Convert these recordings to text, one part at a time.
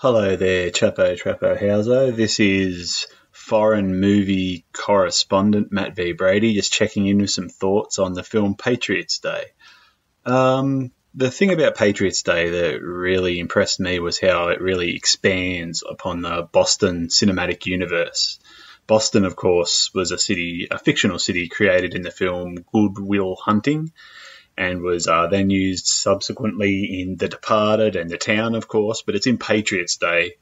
Hello there, Chapo Trapo Hauser. This is foreign movie correspondent Matt V. Brady just checking in with some thoughts on the film Patriots Day. Um, the thing about Patriots Day that really impressed me was how it really expands upon the Boston cinematic universe. Boston, of course, was a city, a fictional city created in the film Good Will Hunting, and was uh, then used subsequently in The Departed and The Town, of course. But it's in Patriots Day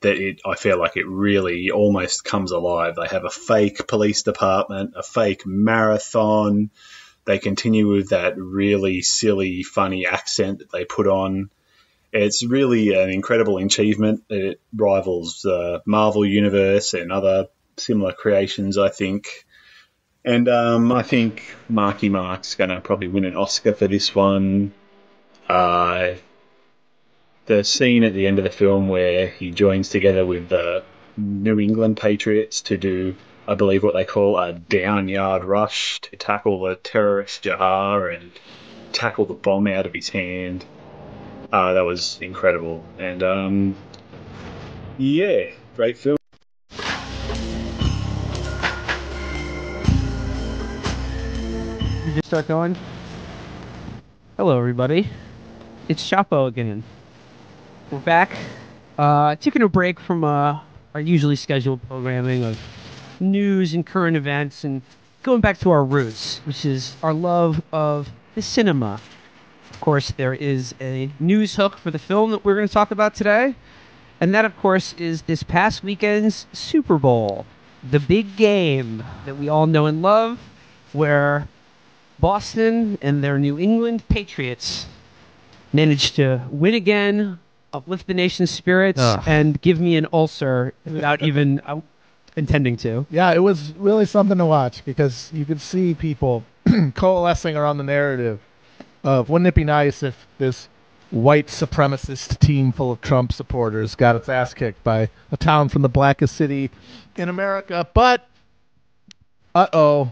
that it, I feel like it really almost comes alive. They have a fake police department, a fake marathon. They continue with that really silly, funny accent that they put on. It's really an incredible achievement. It rivals the Marvel Universe and other similar creations, I think. And um, I think Marky Mark's going to probably win an Oscar for this one. Uh, the scene at the end of the film where he joins together with the New England Patriots to do, I believe, what they call a down yard rush to tackle the terrorist Jahar and tackle the bomb out of his hand. Uh, that was incredible. And um, yeah, great film. Start going. Hello, everybody. It's Chapo again. We're back. Uh, taking a break from uh, our usually scheduled programming of news and current events, and going back to our roots, which is our love of the cinema. Of course, there is a news hook for the film that we're going to talk about today, and that, of course, is this past weekend's Super Bowl, the big game that we all know and love, where Boston and their New England Patriots managed to win again, uplift the nation's spirits, Ugh. and give me an ulcer without even uh, intending to. Yeah, it was really something to watch because you could see people coalescing around the narrative of wouldn't it be nice if this white supremacist team full of Trump supporters got its ass kicked by a town from the blackest city in America, but uh oh,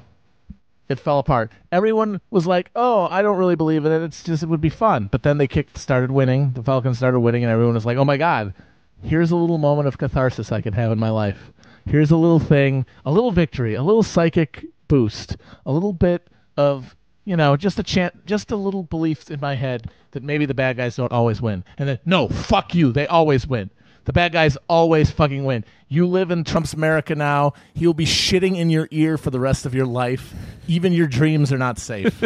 it fell apart. Everyone was like, "Oh, I don't really believe in it. It's just it would be fun." But then they kicked, started winning. The Falcons started winning, and everyone was like, "Oh my God, here's a little moment of catharsis I could have in my life. Here's a little thing, a little victory, a little psychic boost, a little bit of." You know, just a chant, just a little belief in my head that maybe the bad guys don't always win, and then no, fuck you, they always win. The bad guys always fucking win. You live in Trump's America now. He'll be shitting in your ear for the rest of your life. Even your dreams are not safe.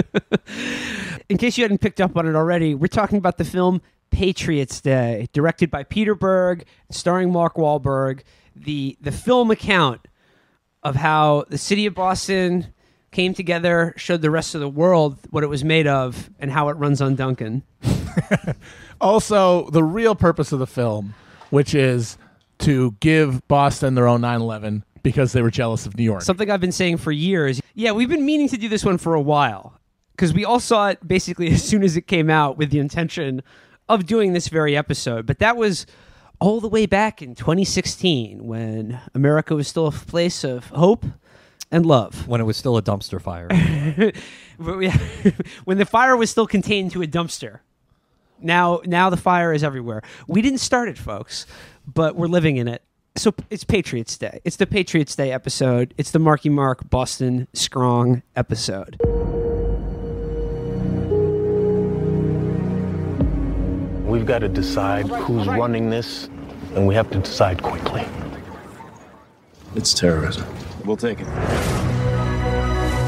In case you hadn't picked up on it already, we're talking about the film Patriots Day, directed by Peter Berg, starring Mark Wahlberg. The the film account of how the city of Boston came together, showed the rest of the world what it was made of, and how it runs on Dunkin'. also, the real purpose of the film, which is to give Boston their own 9 11 because they were jealous of New York. Something I've been saying for years. Yeah, we've been meaning to do this one for a while because we all saw it basically as soon as it came out with the intention of doing this very episode. But that was all the way back in 2016 when America was still a place of hope and love. when it was still a dumpster fire. But when the fire was still contained to a dumpster. Now, now the fire is everywhere. We didn't start it, folks, but we're living in it. So it's Patriots Day. It's the Patriots Day episode. It's the Marky Mark Boston Strong episode. We've got to decide who's running this, and we have to decide quickly. It's terrorism. We'll take it.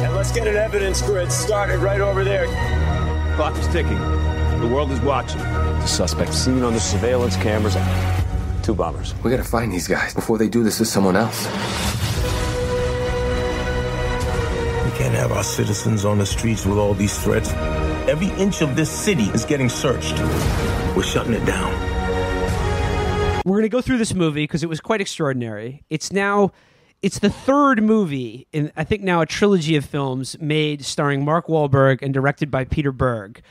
And let's get an evidence grid started right over there. Clock is ticking. The world is watching. The suspect. Seen on the surveillance cameras. Two bombers. We gotta find these guys before they do this to someone else. We can't have our citizens on the streets with all these threats. Every inch of this city is getting searched. We're shutting it down. We're going to go through this movie because it was quite extraordinary. It's now it's the third movie in I think now a trilogy of films made starring Mark Wahlberg and directed by Peter Berg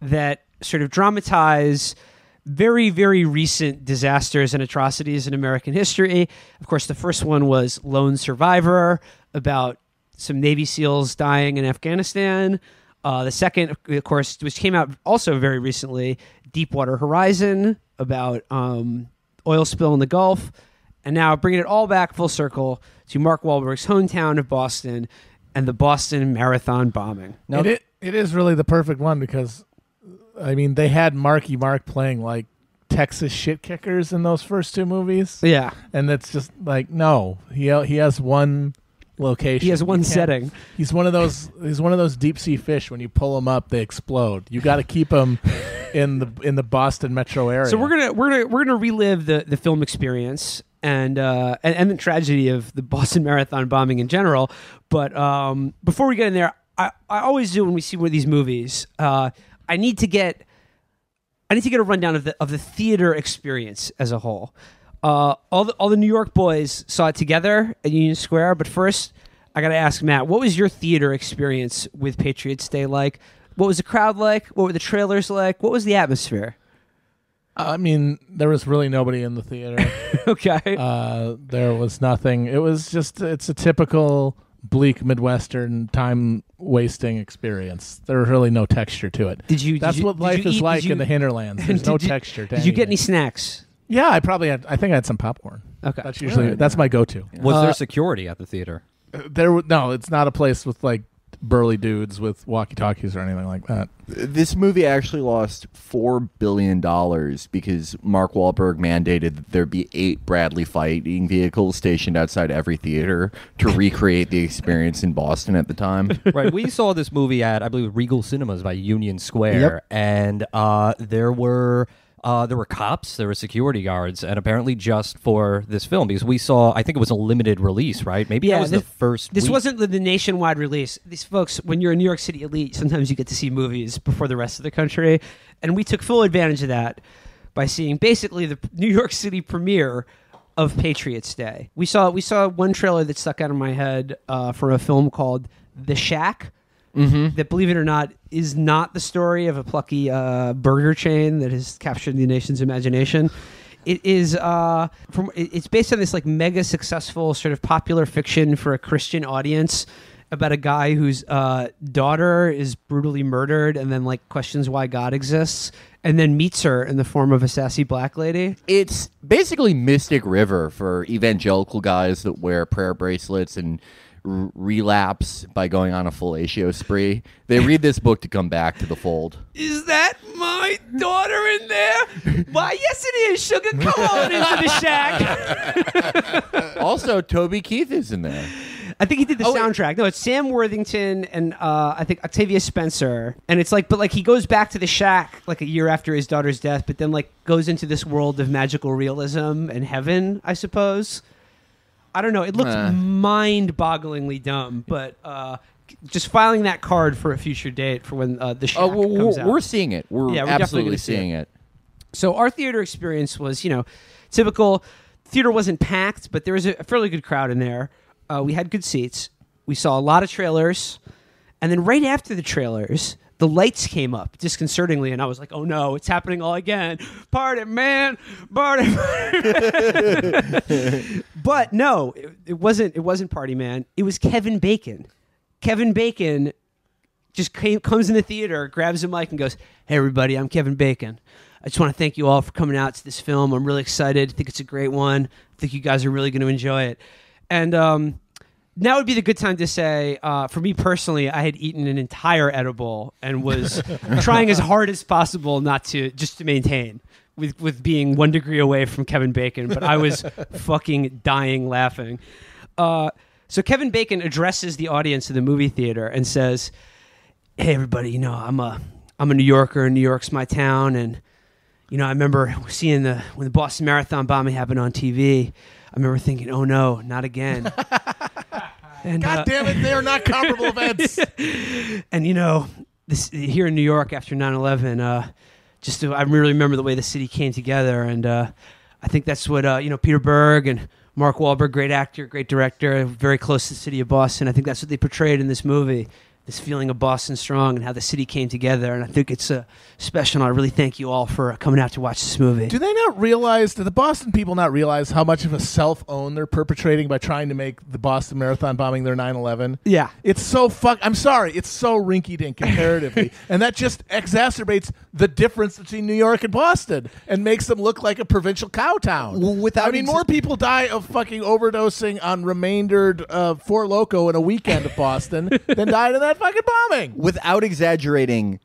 that sort of dramatize very very recent disasters and atrocities in American history. Of course, the first one was Lone Survivor about some Navy SEALs dying in Afghanistan. Uh, the second, of course, which came out also very recently, Deepwater Horizon about um, oil spill in the Gulf, and now bringing it all back full circle to Mark Wahlberg's hometown of Boston and the Boston Marathon bombing. Now, it, it is really the perfect one because, I mean, they had Marky Mark playing like Texas shit kickers in those first two movies. Yeah. And it's just like, no, he, he has one location. He has one setting. He's one of those. He's one of those deep sea fish. When you pull them up, they explode. You got to keep them in the in the Boston metro area. So we're gonna we're gonna we're gonna relive the the film experience and uh and, and the tragedy of the Boston Marathon bombing in general. But um before we get in there, I, I always do when we see one of these movies, uh I need to get I need to get a rundown of the of the theater experience as a whole. Uh, all the all the New York boys saw it together at Union Square, but first I got to ask Matt, what was your theater experience with Patriots Day like? What was the crowd like? What were the trailers like? What was the atmosphere? I mean, there was really nobody in the theater. okay. Uh, there was nothing. It was just. It's a typical bleak Midwestern time wasting experience. There was really no texture to it. Did you? did That's you- what did life is eat- like you- in the hinterlands. There's no Did you- texture. To Did you get any snacks? Yeah, I probably had. I think I had some popcorn. Okay. That's usually Alright. that's my go-to. Was Uh, there security at the theater? There, no, it's not a place with like burly dudes with walkie-talkies or anything like that. This movie actually lost four billion dollars because Mark Wahlberg mandated that there be eight Bradley fighting vehicles stationed outside every theater to recreate the experience in Boston at the time. right. We saw this movie at I believe Regal Cinemas by Union Square, Yep. and uh, there were. Uh, there were cops, there were security guards, and apparently just for this film because we saw. I think it was a limited release, right? Maybe that was this, the first. This week. wasn't the, the nationwide release. These folks, when you're a New York City elite, sometimes you get to see movies before the rest of the country, and we took full advantage of that by seeing basically the New York City premiere of Patriots Day. We saw we saw one trailer that stuck out in my head uh, for a film called The Shack. Mm-hmm. That, believe it or not, is not the story of a plucky uh, burger chain that has captured the nation's imagination. It is uh, from. It's based on this like mega successful sort of popular fiction for a Christian audience about a guy whose uh, daughter is brutally murdered and then like questions why God exists and then meets her in the form of a sassy black lady. It's basically Mystic River for evangelical guys that wear prayer bracelets and r- relapse by going on a fellatio spree. They read this book to come back to the fold. Is that my daughter in there? Why, yes, it is. Sugar, come on into the shack. also, Toby Keith is in there. I think he did the Oh, wait. soundtrack. No, it's Sam Worthington and uh, I think Octavia Spencer. And it's like, but like he goes back to the shack like a year after his daughter's death, but then like goes into this world of magical realism and heaven, I suppose. I don't know. It looks Uh. mind-bogglingly dumb, but uh, just filing that card for a future date for when uh, the show Oh, we're, comes we're, out. we're seeing it. We're Yeah, we're absolutely seeing it. So our theater experience was, you know, typical. Theater wasn't packed, but there was a fairly good crowd in there. Uh, we had good seats. We saw a lot of trailers, and then right after the trailers, the lights came up disconcertingly, and I was like, "Oh no, it's happening all again! Party, man, party!" Man. But no, it, it wasn't. It wasn't Party Man. It was Kevin Bacon. Kevin Bacon just came, comes in the theater, grabs a mic, and goes, "Hey, everybody, I'm Kevin Bacon. I just want to thank you all for coming out to this film. I'm really excited. I think it's a great one. I think you guys are really going to enjoy it." And um, now would be the good time to say, uh, for me personally, I had eaten an entire edible and was trying as hard as possible not to just to maintain. With, with being one degree away from Kevin Bacon, but I was fucking dying laughing. Uh, so Kevin Bacon addresses the audience of the movie theater and says, "Hey, everybody, you know I'm a I'm a New Yorker, and New York's my town, and you know I remember seeing the when the Boston Marathon bombing happened on TV. I remember thinking, oh no, not again. and, God uh, damn it, they are not comparable events. and you know, this here in New York after 9/11, uh, just to, I really remember the way the city came together, and uh, I think that's what uh, you know Peter Berg and Mark Wahlberg, great actor, great director, very close to the city of Boston. I think that's what they portrayed in this movie. This feeling of Boston Strong and how the city came together. And I think it's uh, special. And I really thank you all for coming out to watch this movie. Do they not realize? Do the Boston people not realize how much of a self own they're perpetrating by trying to make the Boston Marathon bombing their 9/11? Yeah. it's so fuck. I'm sorry, it's so rinky dink comparatively, and that just exacerbates the difference between New York and Boston and makes them look like a provincial cow town. Well, without I mean, ex- more people die of fucking overdosing on remaindered uh, Four Loco in a weekend of Boston than died in that fucking bombing. Without exaggerating,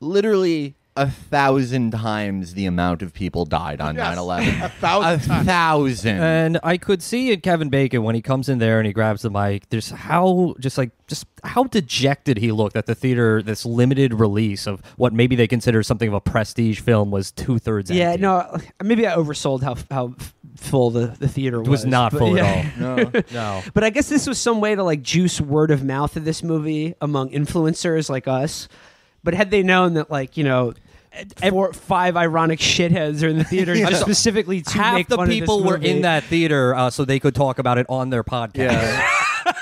literally a thousand times the amount of people died on Yes, 9/11. a thousand A times. thousand. And I could see in Kevin Bacon when he comes in there and he grabs the mic. There's how just like just how dejected he looked at the theater. This limited release of what maybe they consider something of a prestige film was two thirds. Yeah, empty. no, maybe I oversold how how f- full the, the theater was. it was not but full yeah. at all. No, no. But I guess this was some way to like juice word of mouth of this movie among influencers like us. But had they known that like you know. Four, five ironic shitheads are in the theater just specifically to Half make the fun people of this were in that theater uh, so they could talk about it on their podcast.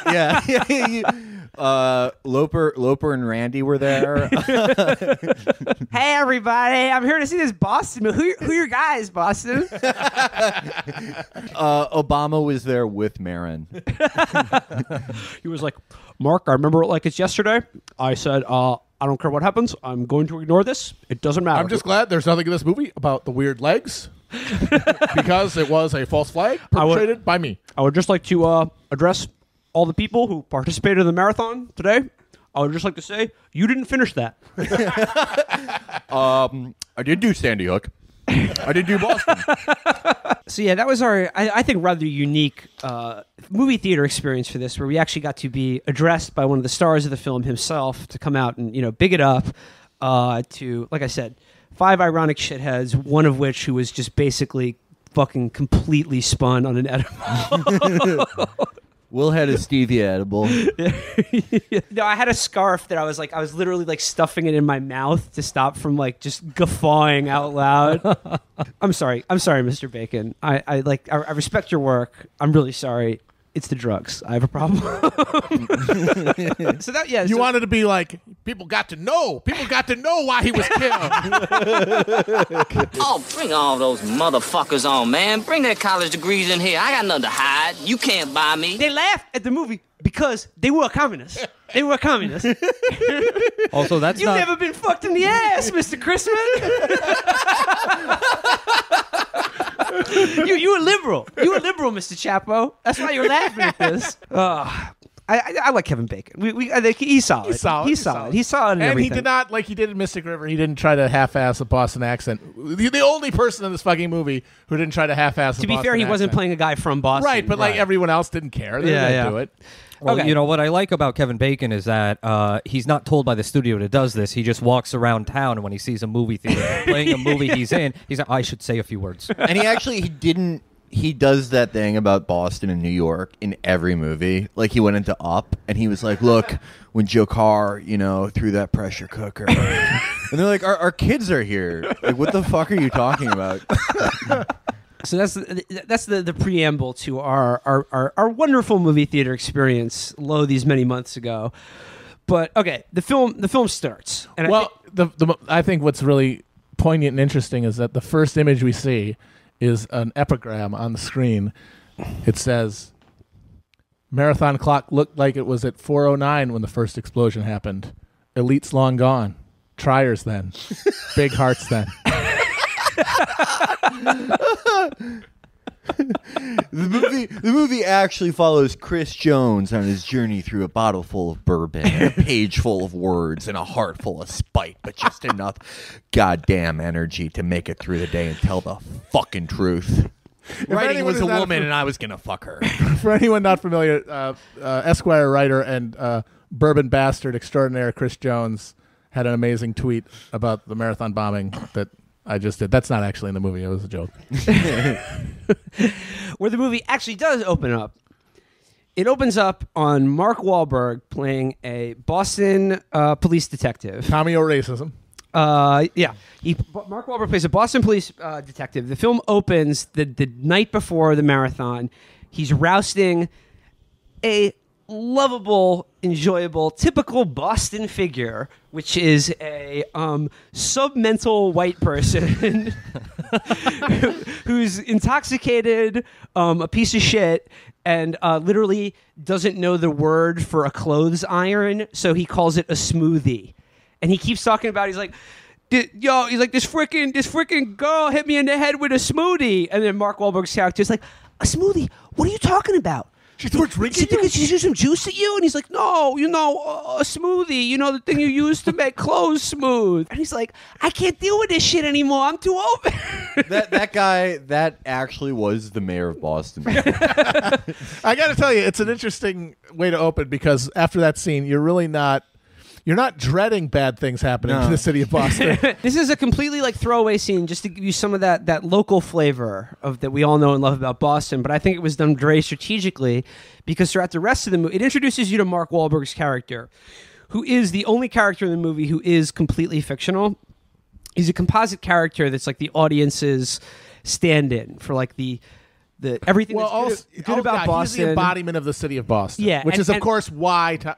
Yeah. yeah. yeah. Uh, Loper, Loper, and Randy were there. Hey everybody, I'm here to see this Boston movie. Who, who your guys, Boston? uh, Obama was there with Marin. he was like, Mark, I remember it like it's yesterday. I said, uh, I don't care what happens. I'm going to ignore this. It doesn't matter. I'm just glad there's nothing in this movie about the weird legs because it was a false flag I would- perpetrated by me. I would just like to uh, address all the people who participated in the marathon today. I would just like to say you didn't finish that. Um, I did do Sandy Hook. I did do Boston. So yeah, that was our I, I think rather unique uh, movie theater experience for this, where we actually got to be addressed by one of the stars of the film himself to come out and you know big it up. Uh, to like I said, five ironic shitheads, one of which who was just basically fucking completely spun on an edible. Will had a stevia edible. no, I had a scarf that I was like, I was literally like stuffing it in my mouth to stop from like just guffawing out loud. I'm sorry. I'm sorry, Mr. Bacon. I, I like, I, I respect your work. I'm really sorry. It's the drugs. I have a problem. so that, yeah. You so- wanted to be like, people got to know. People got to know why he was killed. Oh, bring all those motherfuckers on, man. Bring their college degrees in here. I got nothing to hide. You can't buy me. They laughed at the movie because they were communists. They were communists. Also, that's You've not. never been fucked in the ass, Mr. Christman. You you a liberal. You a liberal, Mr. Chapo. That's why you're laughing at this. Ugh. Uh, I, I, I like Kevin Bacon. We, we, I think he's solid. He's solid. He's solid. He's solid. in and he did not, like he did in Mystic River, he didn't try to half-ass a Boston accent. The, the only person in this fucking movie who didn't try to half-ass a To be fair, Boston he wasn't playing a guy from Boston. Right, but like everyone else didn't care. They Yeah, didn't yeah. do it. Well, Okay. you know what I like about Kevin Bacon is that uh, he's not told by the studio that does this. He just walks around town, and when he sees a movie theater playing a movie he's in, he's like, "I should say a few words." and he actually he didn't he does that thing about Boston and New York in every movie. Like he went into Up and he was like, "Look, when Joe Carr, you know, threw that pressure cooker," and they're like, "Our, our kids are here. Like, what the fuck are you talking about?" So that's the, that's the, the preamble to our, our, our, our wonderful movie theater experience, lo these many months ago. But okay, the film the film starts. And I well, the, the I think what's really poignant and interesting is that the first image we see is an epigram on the screen. It says, "Marathon clock looked like it was at 4:09 when the first explosion happened. Elite's long gone. Triers then. Big hearts then." the movie the movie actually follows Chris Jones on his journey through a bottle full of bourbon, and a page full of words, and a heart full of spite, but just enough goddamn energy to make it through the day and tell the fucking truth. Writing was a woman, and I was gonna fuck her. For anyone not familiar, uh, uh, Esquire writer and uh, bourbon bastard extraordinaire Chris Jones had an amazing tweet about the marathon bombing that I just did. That's not actually in the movie. It was a joke. where the movie actually does open up. It opens up on Mark Wahlberg playing a Boston uh, police detective. Cameo racism. Uh, yeah, he, Mark Wahlberg plays a Boston police uh, detective. The film opens the the night before the marathon. He's rousting a lovable enjoyable, typical Boston figure, which is a um, submental white person who's intoxicated, um, a piece of shit, and uh, literally doesn't know the word for a clothes iron, so he calls it a smoothie. And he keeps talking about. He's like. Yo, he's like this freaking this freaking girl hit me in the head with a smoothie, and then Mark Wahlberg's character is like, a smoothie? What are you talking about? She threw a drink She at you? think she threw some juice at you, and he's like, "No, you know, uh, a smoothie. You know, the thing you use to make clothes smooth." And he's like, "I can't deal with this shit anymore. I'm too old." that that guy that actually was the mayor of Boston. I got to tell you, it's an interesting way to open because after that scene, you're really not. You're not dreading bad things happening No. to the city of Boston. this is a completely like throwaway scene just to give you some of that that local flavor of that we all know and love about Boston. But I think it was done very strategically because throughout the rest of the movie, it introduces you to Mark Wahlberg's character, who is the only character in the movie who is completely fictional. He's a composite character that's like the audience's stand-in for like the the everything well, that's also, good, good oh, about God, Boston. He's the embodiment of the city of Boston. Yeah, which and- is of and- course why. T-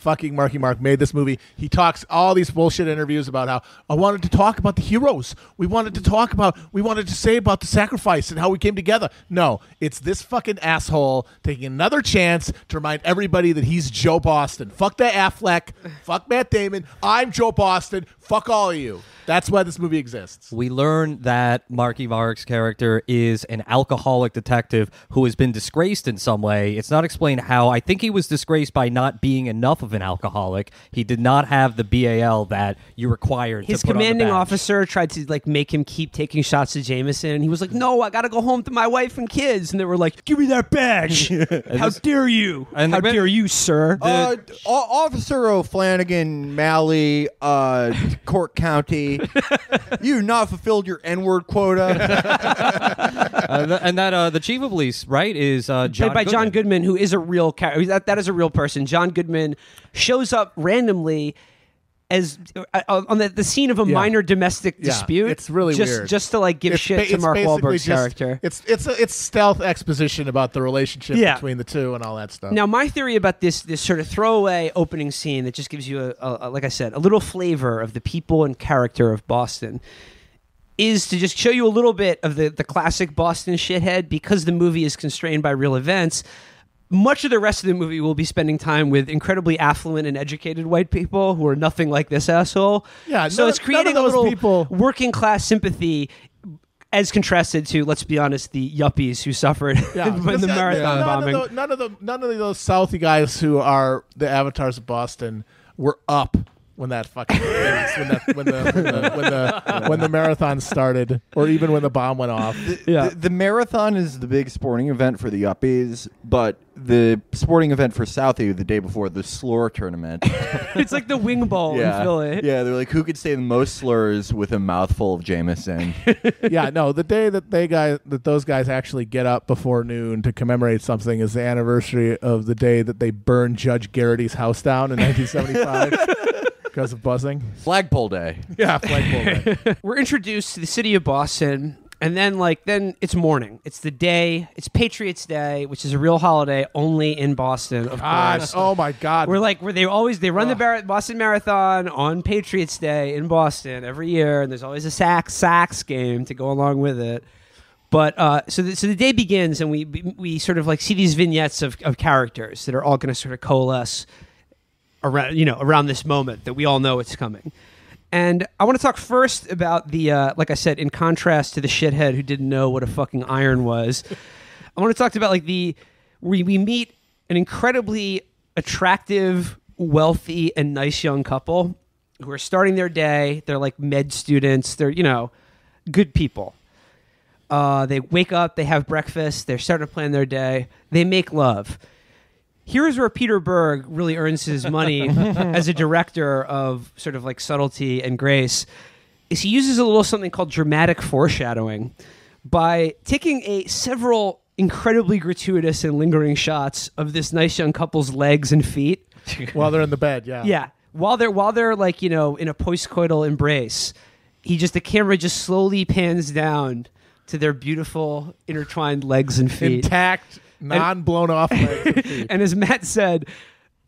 Fucking Marky Mark made this movie. He talks all these bullshit interviews about how I wanted to talk about the heroes. We wanted to talk about, we wanted to say about the sacrifice and how we came together. No, it's this fucking asshole taking another chance to remind everybody that he's Joe Boston. Fuck that Affleck. Fuck Matt Damon. I'm Joe Boston. Fuck all of you. That's why this movie exists. We learn that Marky Mark's character is an alcoholic detective who has been disgraced in some way. It's not explained how. I think he was disgraced by not being enough of an alcoholic. He did not have the BAL that you required. His to put on the commanding officer tried to like make him keep taking shots to Jameson, and he was like, "No, I gotta go home to my wife and kids." And they were like, "Give me that badge! How dare you? and How dare you, sir?" Uh, O- Officer O'Flanagan, Malley, uh, Cork County, you have not fulfilled your N-word quota. Uh, th- and that uh, the chief of police, right, is uh, John played by John Goodman. Goodman, who is a real character. That, that is a real person. John Goodman shows up randomly as uh, on the, the scene of a Yeah. minor domestic Yeah, dispute. it's really just, weird. Just to like give It's shit ba- to Mark Wahlberg's just- character. It's it's a, it's stealth exposition about the relationship Yeah. between the two and all that stuff. Now, my theory about this this sort of throwaway opening scene that just gives you a, a, a- like I said, a little flavor of the people and character of Boston is to just show you a little bit of the the classic Boston shithead because the movie is constrained by real events. Much of the rest of the movie will be spending time with incredibly affluent and educated white people who are nothing like this asshole. Yeah, so none it's none creating a little people- working class sympathy as contrasted to, let's be honest, the yuppies who suffered Yeah, in the because uh, marathon none bombing. Of the, none of the none of those Southie guys who are the avatars of Boston were up when that fucking when that when the when the, when the when the marathon started, or even when the bomb went off. Yeah. The, the marathon is the big sporting event for the Yuppies, but the sporting event for Southie the day before the slur tournament. it's like the wing bowl in yeah, Philly. yeah, they're like, who could say the most slurs with a mouthful of Jameson? yeah, no, the day that they guys that those guys actually get up before noon to commemorate something is the anniversary of the day that they burned Judge Garrity's house down in 1975 because of busing. Flagpole Day. Yeah, flagpole day. We're introduced to the city of Boston, and then like then it's morning. It's the day. It's Patriots Day, which is a real holiday only in Boston. Of God, course. oh my God. We're like where they always they run the Bar- Boston Marathon on Patriots Day in Boston every year, and there's always a sax Sox game to go along with it. But uh, so the, so the day begins, and we we sort of like see these vignettes of, of characters that are all going to sort of coalesce around you know around this moment that we all know it's coming. And I want to talk first about the uh, like I said, in contrast to the shithead who didn't know what a fucking iron was. I want to talk about like the we we meet an incredibly attractive, wealthy, and nice young couple who are starting their day. They're like med students. They're you know good people. Uh, they wake up, they have breakfast, they're starting to plan their day, they make love. Here's where Peter Berg really earns his money as a director of sort of like subtlety and grace. Is he uses a little something called dramatic foreshadowing by taking a several incredibly gratuitous and lingering shots of this nice young couple's legs and feet While they're in the bed, yeah. yeah. While they're while they're like, you know, in a postcoital embrace, he just the camera just slowly pans down to their beautiful intertwined legs and feet. Intact, non blown off legs. and as Matt said,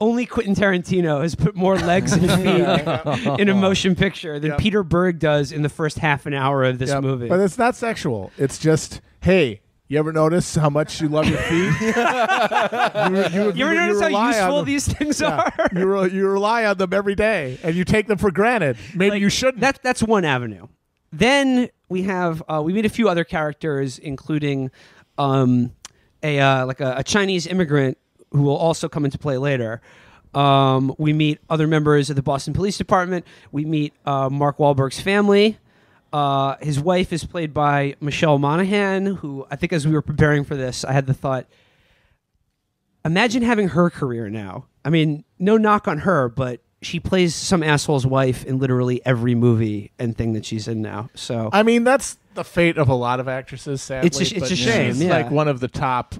only Quentin Tarantino has put more legs and feet in a motion picture than Yep. Peter Berg does in the first half an hour of this Yep. movie. But it's not sexual. It's just, hey, you ever notice how much you love your feet? you, you, You ever notice how useful these things Yeah. are? You, re- you rely on them every day, and you take them for granted. Maybe you shouldn't. That that's one avenue. Then we have uh, we meet a few other characters, including um, a uh, like a, a Chinese immigrant who will also come into play later. Um, we meet other members of the Boston Police Department. We meet uh, Mark Wahlberg's family. Uh, his wife is played by Michelle Monaghan, who I think as we were preparing for this, I had the thought, imagine having her career now. I mean, no knock on her, but she plays some asshole's wife in literally every movie and thing that she's in now. So I mean, that's the fate of a lot of actresses. Sadly, It's a it's a shame, She's yeah. like one of the top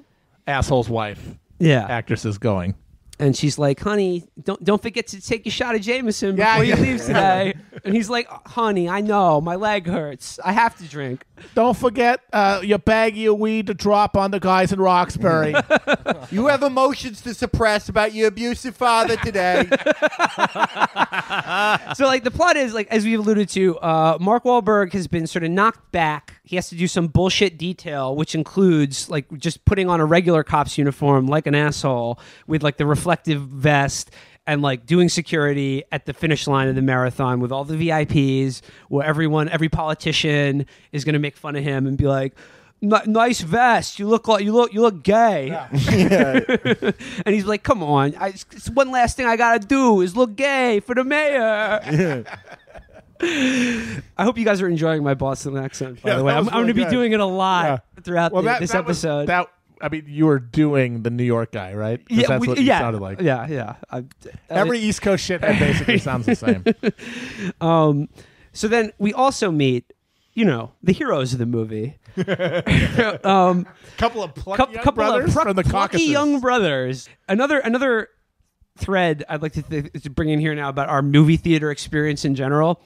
asshole's wife yeah, actresses going. and she's like, "Honey, don't don't forget to take your shot of Jameson Yeah, before you yeah. leave today." and he's like, "Honey, I know my leg hurts. I have to drink." Don't forget uh, your baggie of weed to drop on the guys in Roxbury. You have emotions to suppress about your abusive father today. so like the plot is like as we've alluded to, uh, Mark Wahlberg has been sort of knocked back. He has to do some bullshit detail, which includes like just putting on a regular cop's uniform like an asshole with like the reflective vest and like doing security at the finish line of the marathon with all the VIPs, where everyone, every politician is going to make fun of him and be like. "Ni- Nice vest. You look like you look you look gay. and he's like, "Come on, I, it's one last thing I gotta do is look gay for the mayor." I hope you guys are enjoying my Boston accent. By Yeah, the way, I'm, was I'm going to be doing it a lot Yeah. throughout well, the- that, this that was- episode. that I mean, you were doing the New York guy, right? 'Cause that's we- what you yeah, sounded like. Yeah, yeah. I, Every East Coast shithead basically sounds the same. um, so then we also meet, you know, the heroes of the movie. um, couple of plucky cou- young couple brothers of pluck- from the plucky Caucasus. young brothers. Another another thread I'd like to, th- to bring in here now about our movie theater experience in general.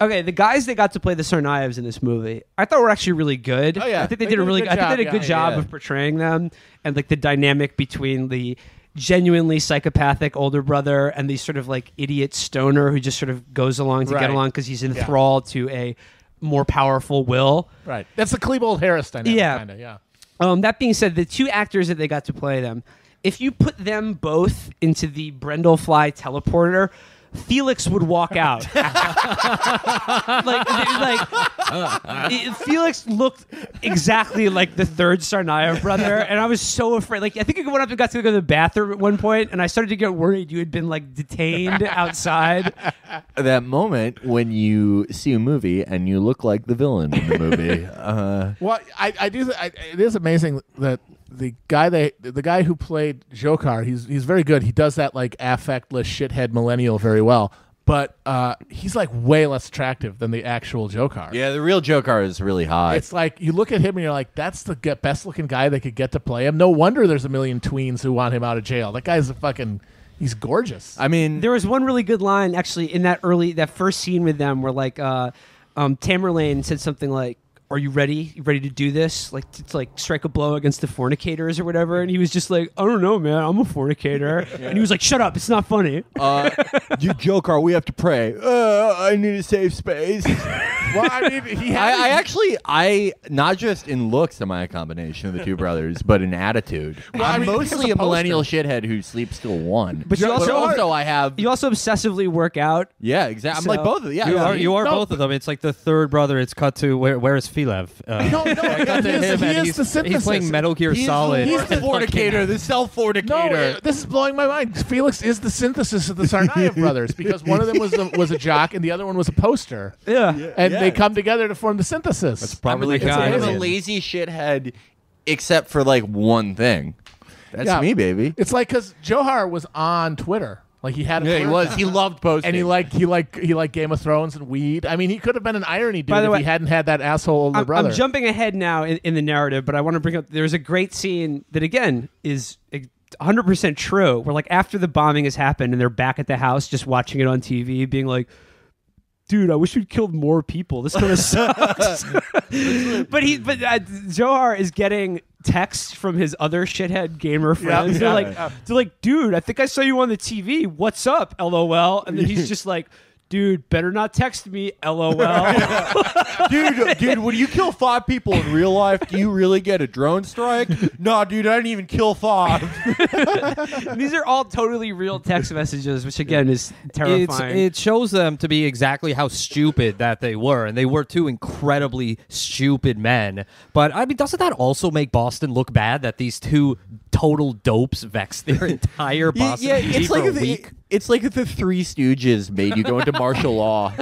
Okay, the guys that got to play the Tsarnaevs in this movie, I thought were actually really good. Oh, yeah. I think they, They did a did a really, good I think they did a job, good yeah, job yeah. of portraying them and like the dynamic between the genuinely psychopathic older brother and the sort of like idiot stoner who just sort of goes along to Right. get along because he's enthralled to a more powerful will. Right. That's the Klebold Harris dynamic, Yeah. kind of. Yeah. Um, that being said, the two actors that they got to play them, if you put them both into the Brundlefly teleporter, Felix would walk out. like, like Felix looked exactly like the third Tsarnaev brother, and I was so afraid. Like, I think you went up and got to go to the bathroom at one point, and I started to get worried you had been like detained outside. that moment when you see a movie and you look like the villain in the movie. uh, Well, I, I do. th- I, it is amazing that the guy they the guy who played Jokar, he's he's very good. He does that like affectless shithead millennial very well. But uh, he's like way less attractive than the actual Jokar. yeah, the real Joker is really hot. It's like you look at him and you're like, that's the ge- best looking guy they could get to play him. No wonder there's a million tweens who want him out of jail. That guy's a fucking. He's gorgeous. I mean, There was one really good line actually in that early that first scene with them where like uh um Tamerlan said something like are you ready? You ready to do this? Like to, to, like strike a blow against the fornicators or whatever? And he was just like, I don't know, man. I'm a fornicator. And he was like, Shut up. It's not funny. uh, you Joker, we have to pray. Uh, I need a safe space. well, I mean, he had. I, I actually, I not just in looks am I a combination of the two brothers, but in attitude. Well, I I'm mean, mostly a a millennial poster. shithead who sleeps till one. But you also- also I have, You also obsessively work out. yeah, exactly. I'm like both of them. Yeah, You yeah. are, you are No, both of them. It's like the third brother. It's cut to where, where is Filev? Uh, no, no, cut to he is, him he and is he's, the synthesis. he's playing Metal Gear He's Solid. the He's the fornicator, the self No, fornicator. uh, this is blowing my mind. Felix is the synthesis of the Tsarnaev brothers because one of them was a, was a jock and the other one was a poster, Yeah. and Yeah. they come together to form the synthesis. That's probably I'm, the guy. I'm a lazy shithead, except for like one thing. That's Yeah. me, baby. It's like because Johar was on Twitter, like he had. A Yeah, he was. He loved posting. and he like he like he liked Game of Thrones and weed. I mean, he could have been an irony dude By the if way- he hadn't had that asshole older I'm, brother. I'm jumping ahead now in, in the narrative, but I want to bring up there's a great scene that again is 100% true. Where like after the bombing has happened and they're back at the house just watching it on TV, being like, dude, I wish we'd killed more people. This kind of sucks. but he, but uh, Johar is getting texts from his other shithead gamer friends. Yeah. They're like, Yeah. they're like, dude, I think I saw you on the TV. What's up? LOL. And then he's just like. Dude, better not text me. LOL. dude, dude, when you kill five people in real life, do you really get a drone strike? no, dude, I didn't even kill five. These are all totally real text messages, which again is It's, terrifying. it shows them to be exactly how stupid that they were, and they were two incredibly stupid men. But I mean, doesn't that also make Boston look bad that these two total dopes vexed their entire Boston yeah, community it's like for a if the, week? It's like if the Three Stooges made you go into martial law.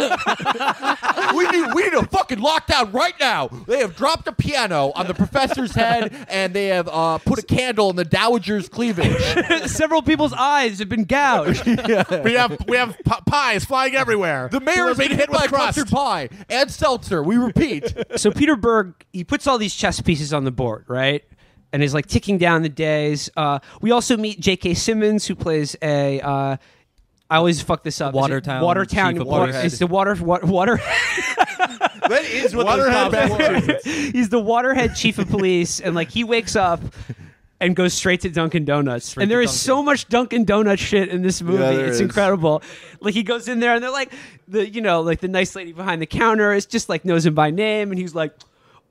we need we need a fucking lockdown right now. They have dropped a piano on the professor's head, and they have uh, put a candle in the dowager's cleavage. Several people's eyes have been gouged. we have we have p- pies flying everywhere. The mayor is has being hit by a crust. custard pie and seltzer. We repeat. so Peter Berg he puts all these chess pieces on the board, right? And is like ticking down the days. Uh, we also meet J.K. Simmons, who plays a. Uh, I always fuck this up. Is it Watertown Watertown. chief of Water, police. is the water wa- water. That is what Waterhead those cops were. he's the Waterhead chief of police, and like he wakes up and goes straight to Dunkin' Donuts. and there is Dunkin'. so much Dunkin' Donut shit in this movie. there it's is. incredible. Like he goes in there and they're like the you know like the nice lady behind the counter is just like knows him by name, and he's like.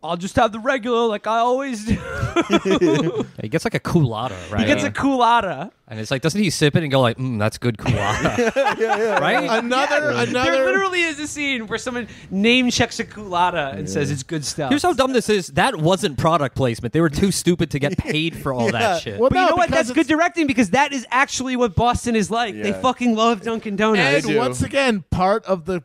I'll just have the regular, like I always do. He gets like a Coolatta, right? he gets a Coolatta. and it's like, doesn't he sip it and go like, mm, "That's good Coolatta," right? Another There another. There literally is a scene where someone name checks a Coolatta and says it's good stuff. Here's how dumb this is. That wasn't product placement. They were too stupid to get paid for all Yeah. that shit. Well, But you no, know what? because That's good directing because that is actually what Boston is like. They fucking love Dunkin' Donuts. And once again, part of the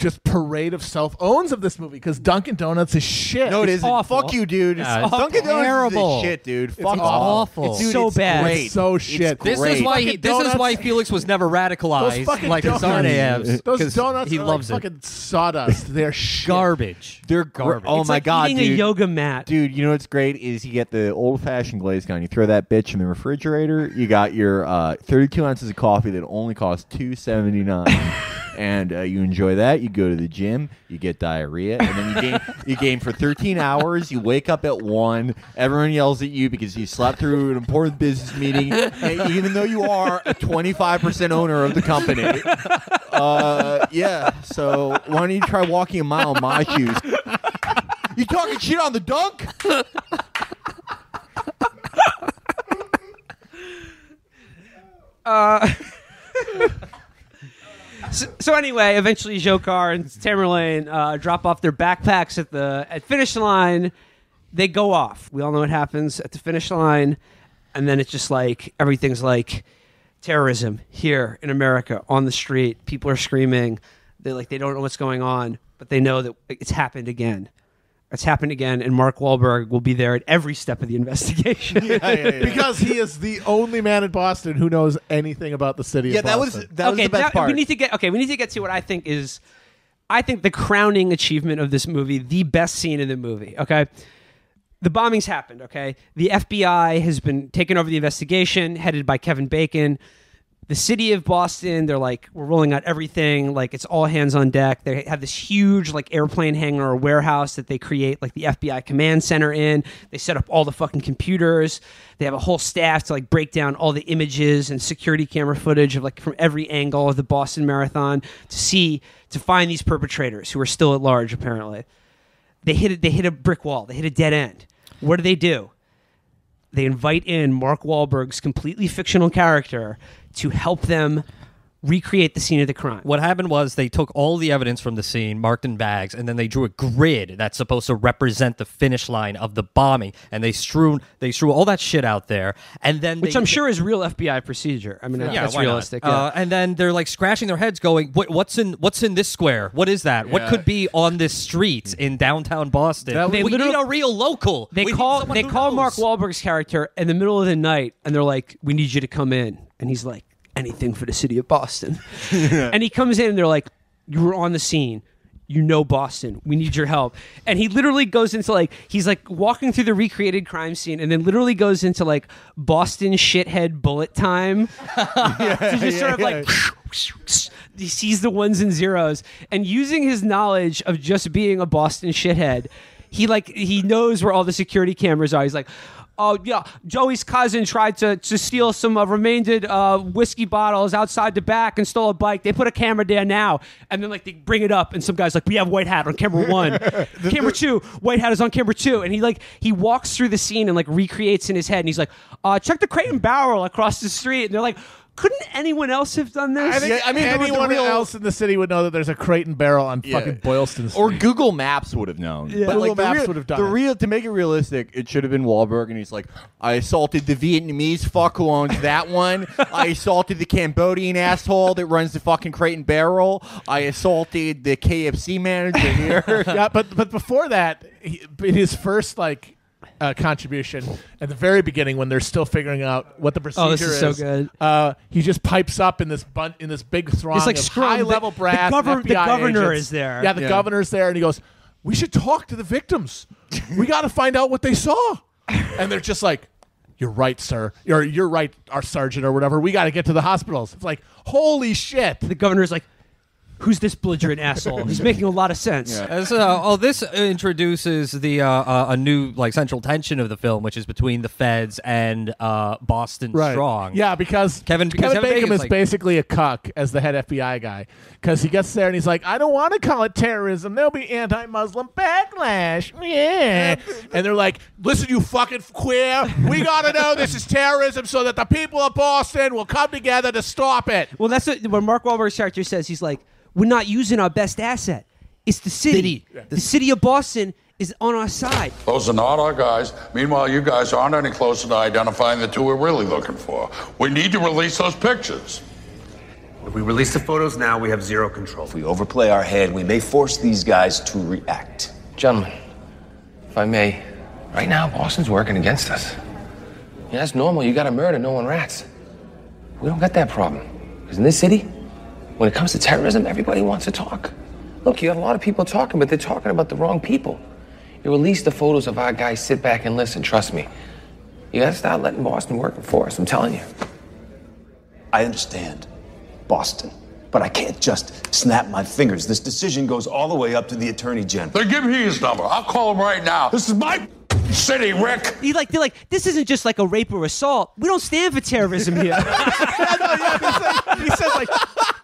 just parade of self owns of this movie because Dunkin' Donuts is shit. No, It's isn't. awful. Fuck you, dude. Yeah, it's Dunkin' Donuts terrible. is shit, dude. Fuck It's off. awful. Dude, So it's bad. Great. It's so It's shit. This great. is why he, Fucking this is donuts- why Felix was never Those radicalized fucking like his donuts, Abs. those 'cause donuts he are loves like it. fucking sawdust. They're shit. Garbage. They're garbage. Oh It's my like god, eating dude. a yoga mat. Dude, you know what's great is you get the old fashioned glazed gun. You throw that bitch in the refrigerator. You got your uh, 32 ounces of coffee that only costs 2.79, and uh, you enjoy that. You go to the gym. You get diarrhea, and then you game, you gain for 13 hours. You wake up at one. Everyone yells at you because you slept through an important business meeting, and even though you are a 25 percent owner of the company. Uh, yeah. So why don't you try walking a mile in my shoes? You talking shit on the dunk? So, so anyway, eventually Jokar and Tamerlan uh, drop off their backpacks at the at finish line. They go off. We all know what happens at the finish line, and then it's just like everything's like terrorism here in America on the street. People are screaming. They like they don't know what's going on, but they know that it's happened again. It's happened again, and Mark Wahlberg will be there at every step of the investigation. because he is the only man in Boston who knows anything about the city. Yeah, of that was Boston. that was okay, the best now part. we need to get okay. We need to get to what I think is, I think the crowning achievement of this movie, the best scene in the movie. Okay, the bombings happened. Okay, the FBI has been taken over the investigation, headed by Kevin Bacon. The city of Boston, they're like, we're rolling out everything. Like it's all hands on deck. They have this huge like airplane hangar or warehouse that they create like the FBI command center in. They set up all the fucking computers. They have a whole staff to like break down all the images and security camera footage of like from every angle of the Boston Marathon to see to find these perpetrators who are still at large apparently. They hit it they hit a brick wall. They hit a dead end. What do they do? They invite in Mark Wahlberg's completely fictional character to help them recreate the scene of the crime. What happened was they took all the evidence from the scene, marked in bags, and then they drew a grid that's supposed to represent the finish line of the bombing. And they strewn they threw all that shit out there, and then Which they, I'm sure is real FBI procedure. I mean, yeah, that's why not? realistic. Uh, and then they're like scratching their heads, going, what, "What's in what's in this square? What is that? What could be on this street in downtown Boston? That- we need a real local. They We call they who call Mark knows." Wahlberg's character in the middle of the night, and they're like, "We need you to come in," and he's like, "Anything for the city of Boston." and he comes in, and they're like, "You were on the scene." You know Boston. We need your help. And he literally goes into like he's like walking through the recreated crime scene, and then literally goes into like Boston shithead bullet time to just sort of like he sees the ones and zeros, and using his knowledge of just being a Boston shithead, he like he knows where all the security cameras are. He's like. Oh yeah, Joey's cousin tried to, to steal some uh, remained uh, whiskey bottles outside the back and stole a bike. They put a camera there now, and then like they bring it up, and some guys like we have white hat on camera one, camera two, white hat is on camera two, and he like he walks through the scene and like recreates in his head, and he's like, uh, check the crate and barrel across the street, and they're like, couldn't anyone else have done this? I think Yeah, I mean, the- the anyone real- else in the city would know that there's a crate and barrel on fucking Boylston Street. Or Google Maps would have known. Yeah. But Google like Maps real- would have done the it. real to make it realistic. It should have been Wahlberg, and he's like, "I assaulted the Vietnamese fuck who owns that one. I assaulted the Cambodian asshole that runs the fucking Crate and Barrel. I assaulted the KFC manager here." yeah, but but before that, he, in his first like uh, contribution at the very beginning, when they're still figuring out what the procedure Oh, this is so good. uh, he just pipes up in this bun- in this big throng He's like, of "Screw 'em, high the- level brass. and govern- the governor agents." is there. Yeah, the Yeah. governor's there, and he goes, "We should talk to the victims. we got to find out what they saw." And they're just like. You're right, sir. You're you're right, our sergeant or whatever. We got to get to the hospitals. It's like, holy shit. The governor's like, who's this belligerent asshole? He's making a lot of sense. As, uh, oh, this introduces the uh, uh, a new like central tension of the film, which is between the feds and uh, Boston Strong. Yeah, because Kevin- because Kevin, Kevin Bacon Bacon's is like- basically a cuck as the head FBI guy because he gets there and he's like, I don't want to call it terrorism. There'll be anti-Muslim backlash. Yeah, and they're like, listen, you fucking queer, we gotta know this is terrorism so that the people of Boston will come together to stop it. Well, that's what, what Mark Wahlberg's character says. He's like, we're not using our best asset. It's the city. The city of Boston is on our side. Those are not our guys. Meanwhile, you guys aren't any closer to identifying the two we're really looking for. We need to release those pictures. If we release the photos now, we have zero control. If we overplay our hand, we may force these guys to react. Gentlemen, if I may, right now Boston's working against us. Yeah, that's normal. You got to murder, no one rats. We don't got that problem. Because in this city, when it comes to terrorism, everybody wants to talk. Look, you got a lot of people talking, but they're talking about the wrong people. You release the photos of our guys, sit back and listen, trust me. You gotta start letting Boston work for us, I'm telling you. I understand, Boston, but I can't just snap my fingers. This decision goes all the way up to the Attorney General. Then give me his number. I'll call him right now. This is my city, Rick. He like they're like this isn't just like a rape or assault. We don't stand for terrorism here. yeah, no, yeah, he says, he says like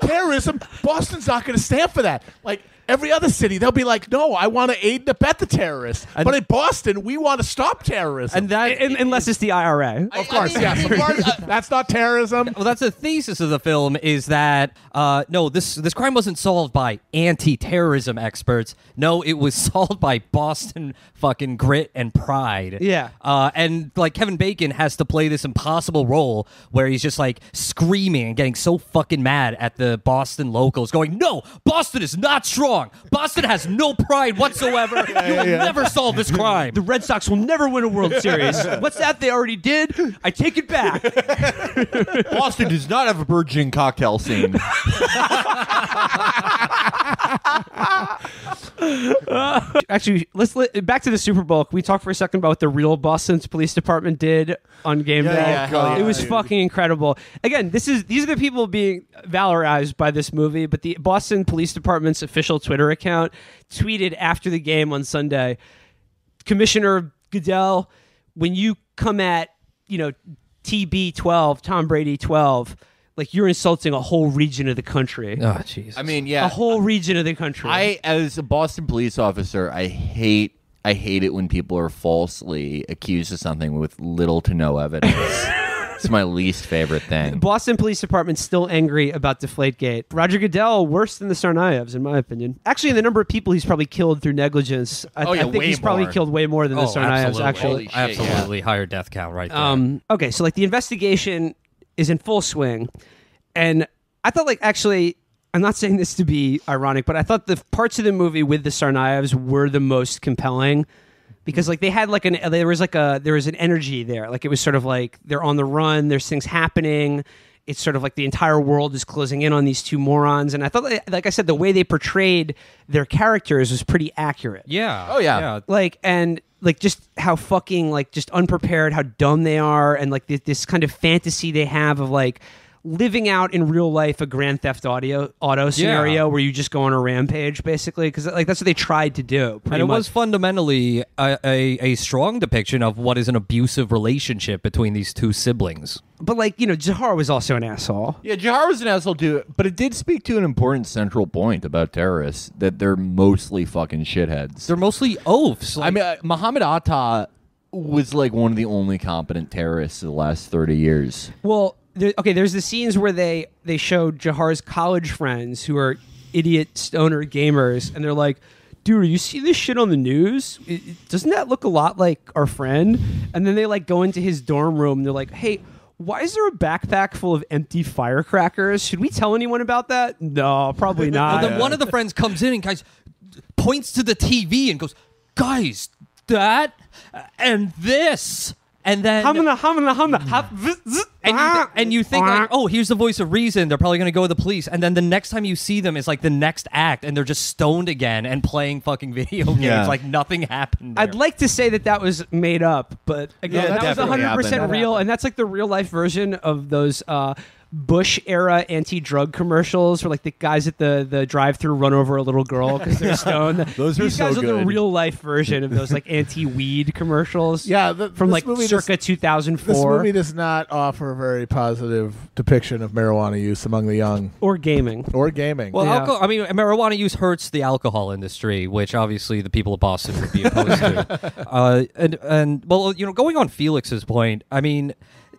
terrorism. Boston's not going to stand for that. Like every other city, they'll be like, "No, I want to aid and abet the terrorists." but in Boston, we want to stop terrorism. and that unless it's the IRA. of course, yes, that's not terrorism. Well, that's the thesis of the film is that uh, no, this this crime wasn't solved by anti-terrorism experts. No, it was solved by Boston fucking grit and pride. Yeah. uh, and like Kevin Bacon has to play this impossible role where he's just like screaming and getting so fucking mad at the Boston locals, going, "No, Boston is not strong. Boston has no pride whatsoever. you will never solve this crime." The Red Sox will never win a World Series. What's that they already did? I take it back. Boston does not have a burgeoning cocktail scene. Actually, let's let, back to the Super Bowl. Can we talk for a second about what the real Boston's police department did on game Yeah, day? yeah, hell it was dude. fucking incredible. Again, this is these are the people being valorized by this movie. But the Boston Police Department's official Twitter account tweeted after the game on Sunday, Commissioner Goodell, when you come at you know TB twelve, Tom Brady twelve. Like you're insulting a whole region of the country. Oh, jeez. I mean, yeah, a whole region of the country. I, as a Boston police officer, I hate I hate it when people are falsely accused of something with little to no evidence. it's my least favorite thing. Boston Police Department's still angry about Deflategate. Roger Goodell worse than the Tsarnaevs, in my opinion. Actually, the number of people he's probably killed through negligence, I, Oh, yeah, I think way he's probably killed way more than the Oh, Tsarnaevs. absolutely. Actually, Holy shit, absolutely higher death count right there. um, okay, so like the investigation is in full swing, and I thought like actually. I'm not saying this to be ironic, but I thought the parts of the movie with the Tsarnaevs were the most compelling because like they had like an there was like a there was an energy there like it was sort of like they're on the run there's things happening it's sort of like the entire world is closing in on these two morons and i thought like, like i said the way they portrayed their characters was pretty accurate yeah. Oh, yeah. Yeah. like and like just how fucking like just unprepared how dumb they are and like this, this kind of fantasy they have of like living out in real life a Grand Theft Audio auto scenario where you just go on a rampage, basically, because like that's what they tried to do. And it much. was fundamentally a, a, a strong depiction of what is an abusive relationship between these two siblings. but like you know, Jahar was also an asshole. Yeah, Jahar was an asshole too, but it did speak to an important central point about terrorists that they're mostly fucking shitheads. They're mostly oafs. I mean, uh, Mohamed Atta was like one of the only competent terrorists of the last 30 years. Well, there, okay, there's the scenes where they they showed Jahar's college friends who are idiot stoner gamers, and they're like, "Dude, you see this shit on the news? It- it- doesn't that look a lot like our friend?" And then they like go into his dorm room. And they're like, "Hey." Why is there a backpack full of empty firecrackers? Should we tell anyone about that? No, probably not. And then one of the friends comes in and guys points to the TV and goes, "Guys, that and this." And then Humna, humna, humna, hop, zzz, zzz, and you, and you think like, oh, here's the voice of reason. They're probably gonna go with the police. And then the next time you see them is like the next act, and they're just stoned again and playing fucking video games Yeah. like nothing happened. I'd like to say that that was made up, but again, No, that that was definitely 100 percent happened. real, and that's like the real life version of those uh, Bush era anti drug commercials, where like the guys at the the drive through run over a little girl because they're stoned. Those are These so guys are the good. real life version of those like anti weed commercials. Yeah, the- from this like movie circa does- 2004 This movie does not offer a very positive depiction of marijuana use among the young or gaming or gaming. Well, Yeah. alcohol, I mean, marijuana use hurts the alcohol industry, which obviously the people of Boston would be opposed to. Uh, and and well, you know, going on Felix's point, I mean.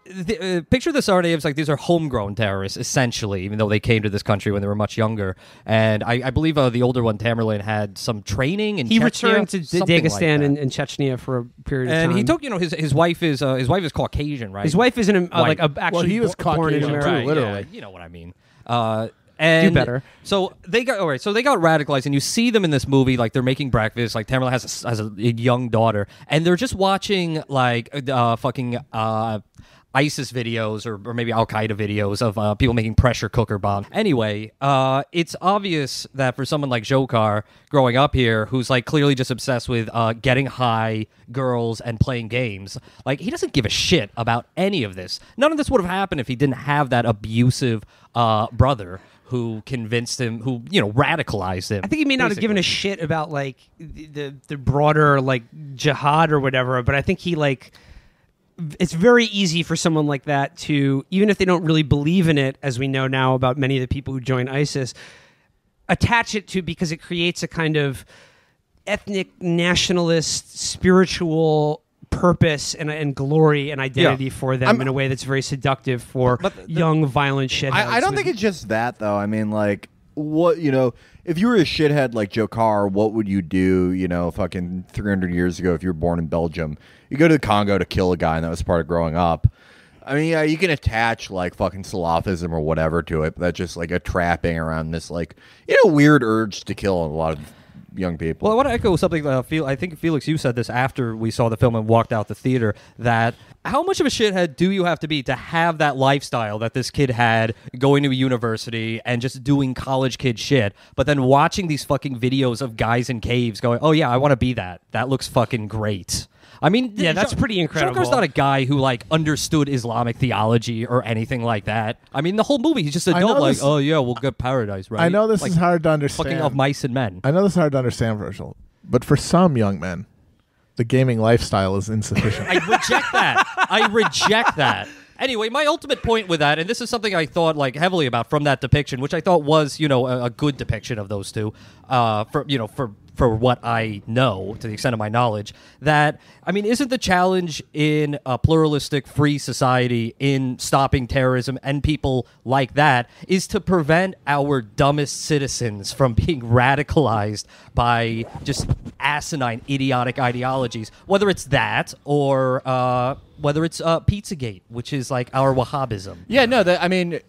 The, uh, picture the Tsarnaevs like these are homegrown terrorists essentially, even though they came to this country when they were much younger. And I, I believe uh, the older one, Tamerlan, had some training in he Chechnya, returned to Dagestan and, Chechnya for a period of and time. he took you know his his wife is uh, his wife is Caucasian, right? his wife is an, uh, like a, actually he was bo- born in Caucasian, too, literally. Yeah, you know what I mean. Uh, and better. So they got all right. So they got radicalized, and you see them in this movie, like they're making breakfast. Like Tamerlan has a, has a, young daughter, and they're just watching like uh, fucking. Uh, ISIS videos or, or maybe Al Qaeda videos of uh, people making pressure cooker bombs. Anyway, uh, it's obvious that for someone like Dzhokhar growing up here, who's like clearly just obsessed with uh, getting high, girls, and playing games, like he doesn't give a shit about any of this. None of this would have happened if he didn't have that abusive uh, brother who convinced him, who you know radicalized him. I think he may not have given a shit about like the, the the broader like jihad or whatever, but I think he like it's very easy for someone like that to even if they don't really believe in it, as we know now about many of the people who join ISIS, attach it to because it creates a kind of ethnic nationalist spiritual purpose and, and glory and identity Yeah. for them I'm- in a way that's very seductive for young violent shitheads. I, I don't think it's just that though. I mean, like, what you know, if you were a shithead like Dzhokhar, what would you do? You know, fucking three hundred years ago, if you were born in Belgium, you go to the Congo to kill a guy, and that was part of growing up. I mean, yeah, you can attach like fucking Salafism or whatever to it, but that's just like a trapping around this like you know weird urge to kill a lot of young people. Well, I want to echo something. Uh, Fel- I think Felix, you said this after we saw the film and walked out the theater. That how much of a shithead do you have to be to have that lifestyle that this kid had, going to a university and just doing college kid shit, but then watching these fucking videos of guys in caves going, "Oh yeah, I want to be that. That looks fucking great." I mean, Yeah, that's Jo- pretty incredible. Dzhokhar's not a guy who like understood Islamic theology or anything like that. I mean, the whole movie he's just a know dope, like, this- "Oh yeah, we'll get paradise, right?" I know this Like, is hard to understand. Fucking of mice and men. I know this is hard to understand, Virgil, but for some young men, the gaming lifestyle is insufficient. I reject that. I reject that. Anyway, my ultimate point with that, and this is something I thought like heavily about from that depiction, which I thought was, you know, a, a good depiction of those two, uh, for you know, for for what I know to the extent of my knowledge. That I mean, isn't the challenge in a pluralistic, free society in stopping terrorism and people like that is to prevent our dumbest citizens from being radicalized by just asinine, idiotic ideologies, whether it's that or uh, whether it's uh, Pizzagate, which is like our Wahhabism. Yeah, no, that I mean,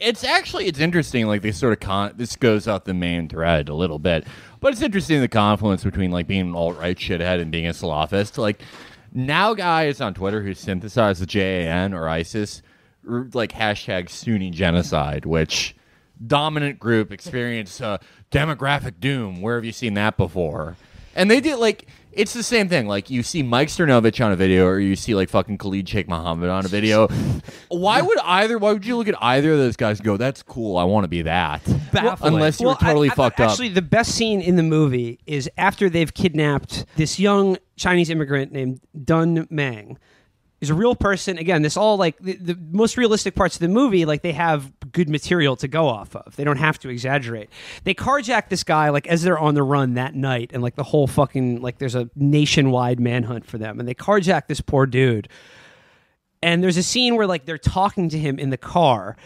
it's actually it's interesting. Like they sort of con. This goes off the main thread a little bit, but it's interesting the confluence between like being an alt right shithead and being a Salafist. Like now, guys on Twitter who synthesize the JAN or ISIS, like hashtag Sunni genocide, which dominant group experience uh, demographic doom. Where have you seen that before? And they did like it's the same thing. Like you see Mike Cernovich on a video, or you see like fucking Khalid Sheikh Mohammed on a video. why would either? Why would you look at either of those guys and go, "That's cool. I want to be that." Baffling. Unless you Well, were totally I- I- fucked up. Actually, the best scene in the movie is after they've kidnapped this young Chinese immigrant named Dun Meng. Is a real person. Again, this all like the, the most realistic parts of the movie. Like they have good material to go off of. They don't have to exaggerate. They carjack this guy like as they're on the run that night, and like the whole fucking like there's a nationwide manhunt for them, and they carjack this poor dude and there's a scene where like they're talking to him in the car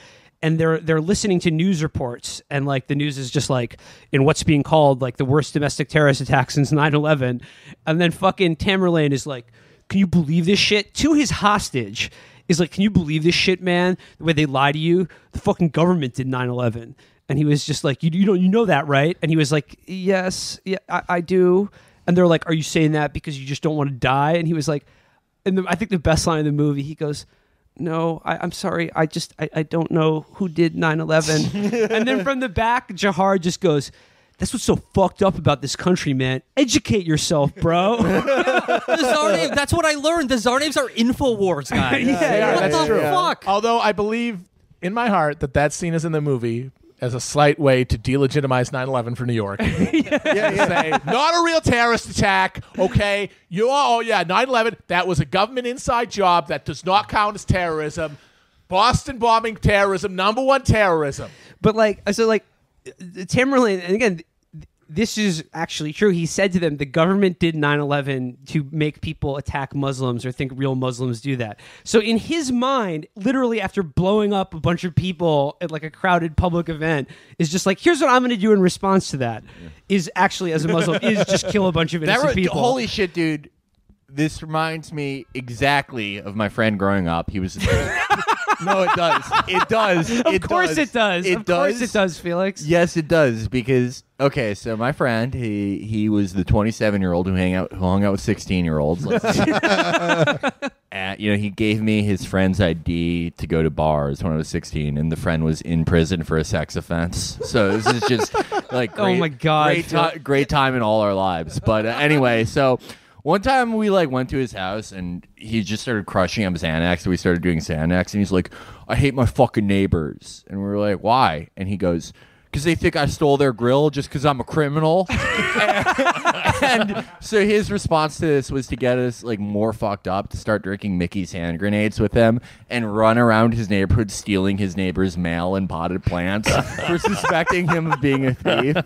and they're they're listening to news reports and like the news is just like in what's being called like the worst domestic terrorist attack since 9-11 and then fucking tamerlan is like can you believe this shit? To his hostage is like can you believe this shit man? The way they lie to you? The fucking government did 9-11 and he was just like you, you don't you know that right? And he was like yes yeah I, I do. And they're like are you saying that because you just don't want to die? And he was like and the, I think the best line of the movie, he goes, "No, I, I'm sorry, I just I, I don't know who did 9/11." and then from the back, Jahar just goes, "That's what's so fucked up about this country, man. Educate yourself, bro." the Tsarnaev, that's what I learned. The Tsarnaevs are Infowars guys. Yeah, what that's the true. fuck? Although I believe in my heart that that scene is in the movie as a slight way to delegitimize 9/11 for New York. yeah, Say, not a real terrorist attack. Okay, you are. Oh yeah, 9/11. That was a government inside job. That does not count as terrorism. Boston bombing terrorism. Number one terrorism. but like, I so like, Tamerlan, and again, th- this is actually true. He said to them, the government did 9 11 to make people attack Muslims or think real Muslims do that. So, in his mind, literally after blowing up a bunch of people at like a crowded public event, is just like, here's what I'm going to do in response to that. Is actually, as a Muslim, is just kill a bunch of That innocent re- people. Holy shit, dude! This reminds me exactly of my friend growing up. He was. no, it does. It does. Of it course does. it does. It Of does. course it does, Felix. Yes, it does. Because okay, so my friend, he he was the 27 year old who hang out who hung out with 16 year olds. and you know, he gave me his friend's ID to go to bars when I was 16, and the friend was in prison for a sex offense. So this is just like Oh great- my God, great, ti- great time in all our lives. But uh, anyway, so. One time we like went to his house and he just started crushing on Xanax. So we started doing Xanax and he's like, "I hate my fucking neighbors." And we were like, "Why?" And he goes, "Because they think I stole their grill just because I'm a criminal." and so his response to this was to get us like more fucked up to start drinking Mickey's hand grenades with him and run around his neighborhood stealing his neighbor's mail and potted plants for suspecting him of being a thief.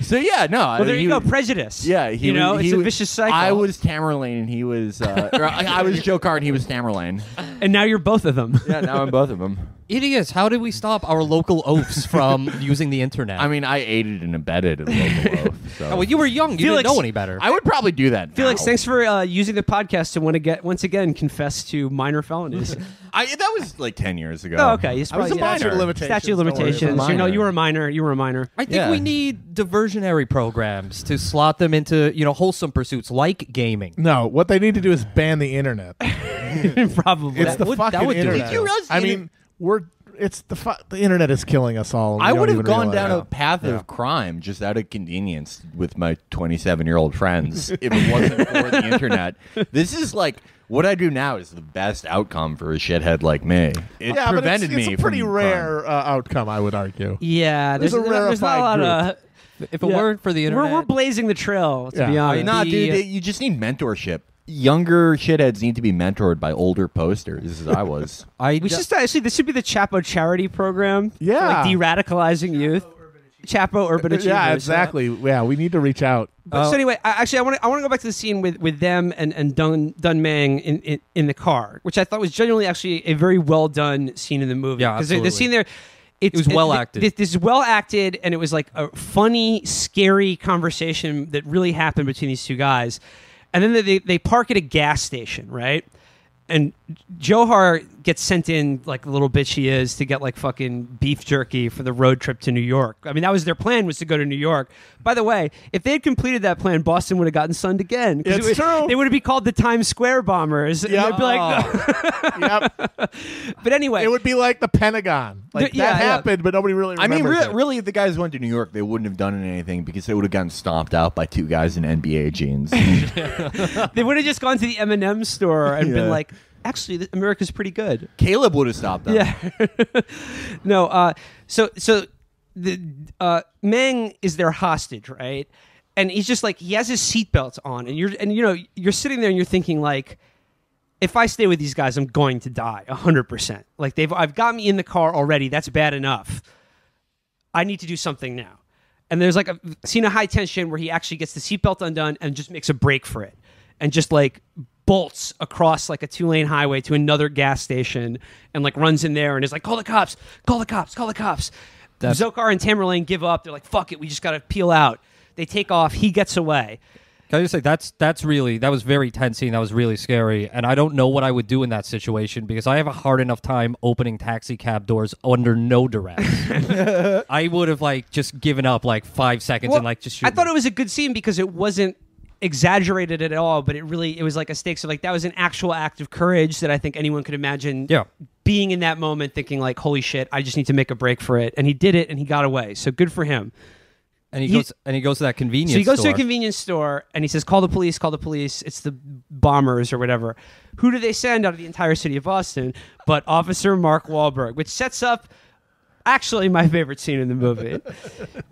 So yeah, no. Well, there he you go. Prejudice. Yeah, he you know, was- it's he a vicious cycle. I was Tamerlan and he was, uh, or I, I was Dzhokhar and he was Tamerlan. and now you're both of them. Yeah, now I'm both of them. Idiots, how did we stop our local oafs from using the internet? I mean, I aided and abetted a local oath. So. Oh, well, you were young. You Felix- didn't know any better. I would probably do that. Felix, now. thanks for uh, using the podcast to want to get once again confess to minor felonies. I, that was like ten years ago. oh, okay. He's I was a yeah. minor. Statute of limitations. Statute of don't limitations. You know, you were a minor. You were a minor. I think Yeah. we need diversionary programs to slot them into, you know, wholesome pursuits like gaming. No, what they need to do is ban the internet. Probably. It's the would- that fucking would do it. internet. Did you realize I the mean, we're it's the fu- the internet is killing us all. we I would have gone down a path Yeah. of crime just out of convenience with my 27 year old friends if it wasn't for the internet. This is like what I do now is the best outcome for a shithead like me. It yeah, prevented but it's, me it's a pretty from rare uh, outcome, I would argue. Yeah, there's, There's a there's not a lot rarefied of. If it Yeah. weren't for the internet, We're, we're blazing the trail, to Yeah. be honest. Nah, The- dude, it- you just need mentorship. Younger shitheads need to be mentored by older posters, as I was. I we should start, actually. This should be the Chapo charity program. for, Yeah. like de-radicalizing youth. Chapo Urban Achievers. yeah, exactly. Yeah, we need to reach out. But, so uh, anyway, I, actually, I want to I want to go back to the scene with, with them and and Dun Dun Meng in, in in the car, which I thought was genuinely actually a very well done scene in the movie. Yeah, the, the scene there. It's, It was well acted. This, this is well acted, and it was like a funny, scary conversation that really happened between these two guys. And then they they park at a gas station, right? And Dzhokhar gets sent in like the little bitch he is to get like fucking beef jerky for the road trip to New York. I mean, that was their plan was to go to New York. By the way, if they had completed that plan, Boston would have gotten sunned again. It's it would, true. They would have been called the Times Square bombers. And they'd be like, yep. but anyway, It would be like the Pentagon. Like Yeah, that yeah. happened, but nobody really I mean, re- really, if the guys went to New York, they wouldn't have done anything because they would have gotten stomped out by two guys in NBA jeans. they would have just gone to the M&M store and been like, actually, America's pretty good. Caleb would have stopped them. Yeah. no. Uh, so so the uh, Meng is their hostage, right? And he's just like he has his seatbelt on, and you're and you know you're sitting there and you're thinking like, if I stay with these guys, I'm going to die hundred percent. Like they've I've got me in the car already. That's bad enough. I need to do something now. And there's like a scene of high tension where he actually gets the seatbelt undone and just makes a break for it, and just like bolts across like a two lane highway to another gas station and like runs in there and is like, call the cops, call the cops, call the cops. That's- Dzhokhar and Tamerlan give up. They're like, fuck it, we just got to peel out. They take off. He gets away. Can I just say that's that's really that was very tense scene. That was really scary, and I don't know what I would do in that situation because I have a hard enough time opening taxi cab doors under no duress. I would have like just given up like five seconds and like just shoot. I thought it was a good scene because it wasn't exaggerated at all, but it really it was like a stake. So like that was an actual act of courage that I think anyone could imagine. Yeah. Being in that moment, thinking like, "Holy shit, I just need to make a break for it," and he did it, and he got away. So good for him. and he, he- goes and he goes to that convenience. So he goes store. to a convenience store and he says, "Call the police! Call the police! It's the bombers or whatever." Who do they send out of the entire city of Boston? But Officer Mark Wahlberg, which sets up actually my favorite scene in the movie,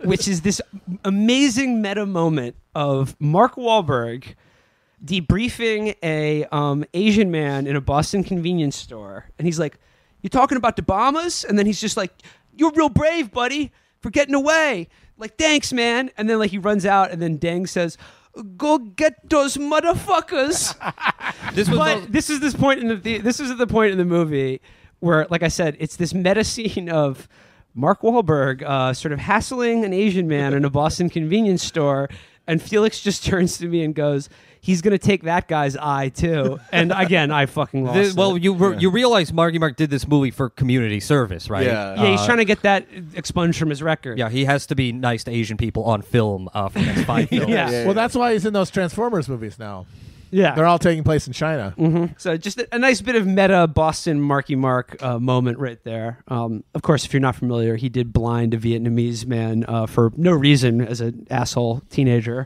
which is this amazing meta moment of Mark Wahlberg debriefing a um, Asian man in a Boston convenience store, and he's like, "You're talking about the bombers?" And then he's just like, "You're real brave, buddy, for getting away." Like, thanks, man. And then like he runs out, and then Dang says. Go get those motherfuckers. This was but this is this point in the, the this is the point in the movie where, like I said, it's this meta scene of Mark Wahlberg uh, sort of hassling an Asian man in a Boston convenience store, and Felix just turns to me and goes, "He's gonna take that guy's eye too." And again, I fucking lost. The- well, it. you re- you realize Marky Mark did this movie for community service, right? yeah, yeah. he's Uh, trying to get that expunged from his record. Yeah, he has to be nice to Asian people on film uh, for the next five films. Well, that's why he's in those Transformers movies now. Yeah. They're all taking place in China. hmm So just a, a nice bit of meta Boston Marky Mark uh, moment right there. Um, of course, if you're not familiar, he did blind a Vietnamese man uh, for no reason as an asshole teenager.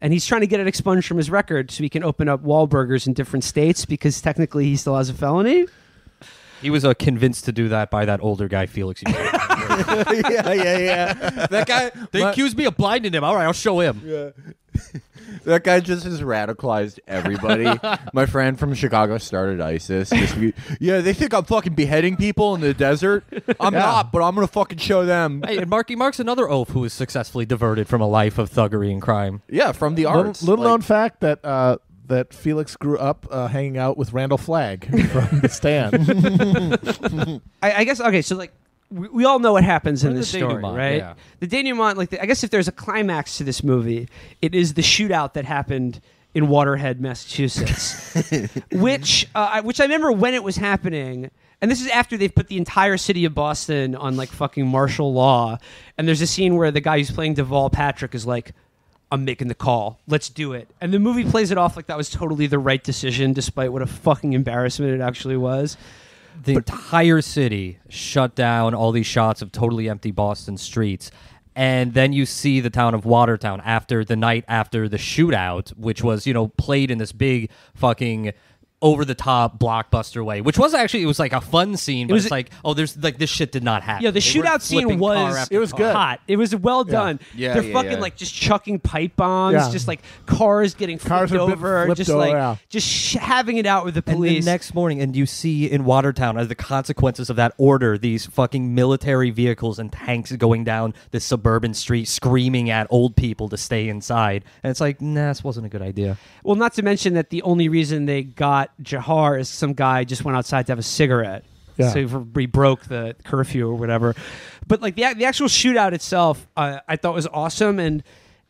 And he's trying to get it expunged from his record so he can open up Wahlburgers in different states because technically he still has a felony. He was uh, convinced to do that by that older guy, Felix. yeah, yeah, yeah. That guy. They my- accused me of blinding him. All right, I'll show him. Yeah. that guy just has radicalized everybody. My friend from Chicago started ISIS. Just be- yeah, they think I'm fucking beheading people in the desert. I'm Yeah. not, but I'm gonna fucking show them. Hey, and Marky Mark's another oaf who was successfully diverted from a life of thuggery and crime. Yeah, from the Little, arts. little Like- known fact that uh, that Felix grew up uh, hanging out with Randall Flagg from The Stand. I, I guess, okay, so like, we, we all know what happens in this story, denouement, right? yeah. The denouement, like, the, I guess if there's a climax to this movie, it is the shootout that happened in Watertown, Massachusetts, which uh, I- which I remember when it was happening. And this is after they've put the entire city of Boston on like fucking martial law. And there's a scene where the guy who's playing Deval Patrick is like, I'm making the call. Let's do it. And the movie plays it off like that was totally the right decision, despite what a fucking embarrassment it actually was. The entire city shut down all these shots of totally empty Boston streets. And then you see the town of Watertown after the night after the shootout, which was, you know, played in this big fucking over the top blockbuster way, which was actually it was like a fun scene, but was it's like, oh, there's like this shit did not happen. Yeah, the They shootout scene was it was after car. hot. It was well done. Yeah, They're yeah, fucking yeah. like just chucking pipe bombs, Yeah. just like cars getting Cars flipped over, flipped just over, like yeah. just sh- having it out with the police. And police. the next morning, and you see in Watertown, as the consequences of that order, these fucking military vehicles and tanks going down this suburban street, screaming at old people to stay inside. And it's like, nah, this wasn't a good idea. well, not to mention that the only reason they got Jahar is some guy just went outside to have a cigarette. Yeah. So he broke the curfew or whatever. But like the the actual shootout itself, uh, I thought was awesome and.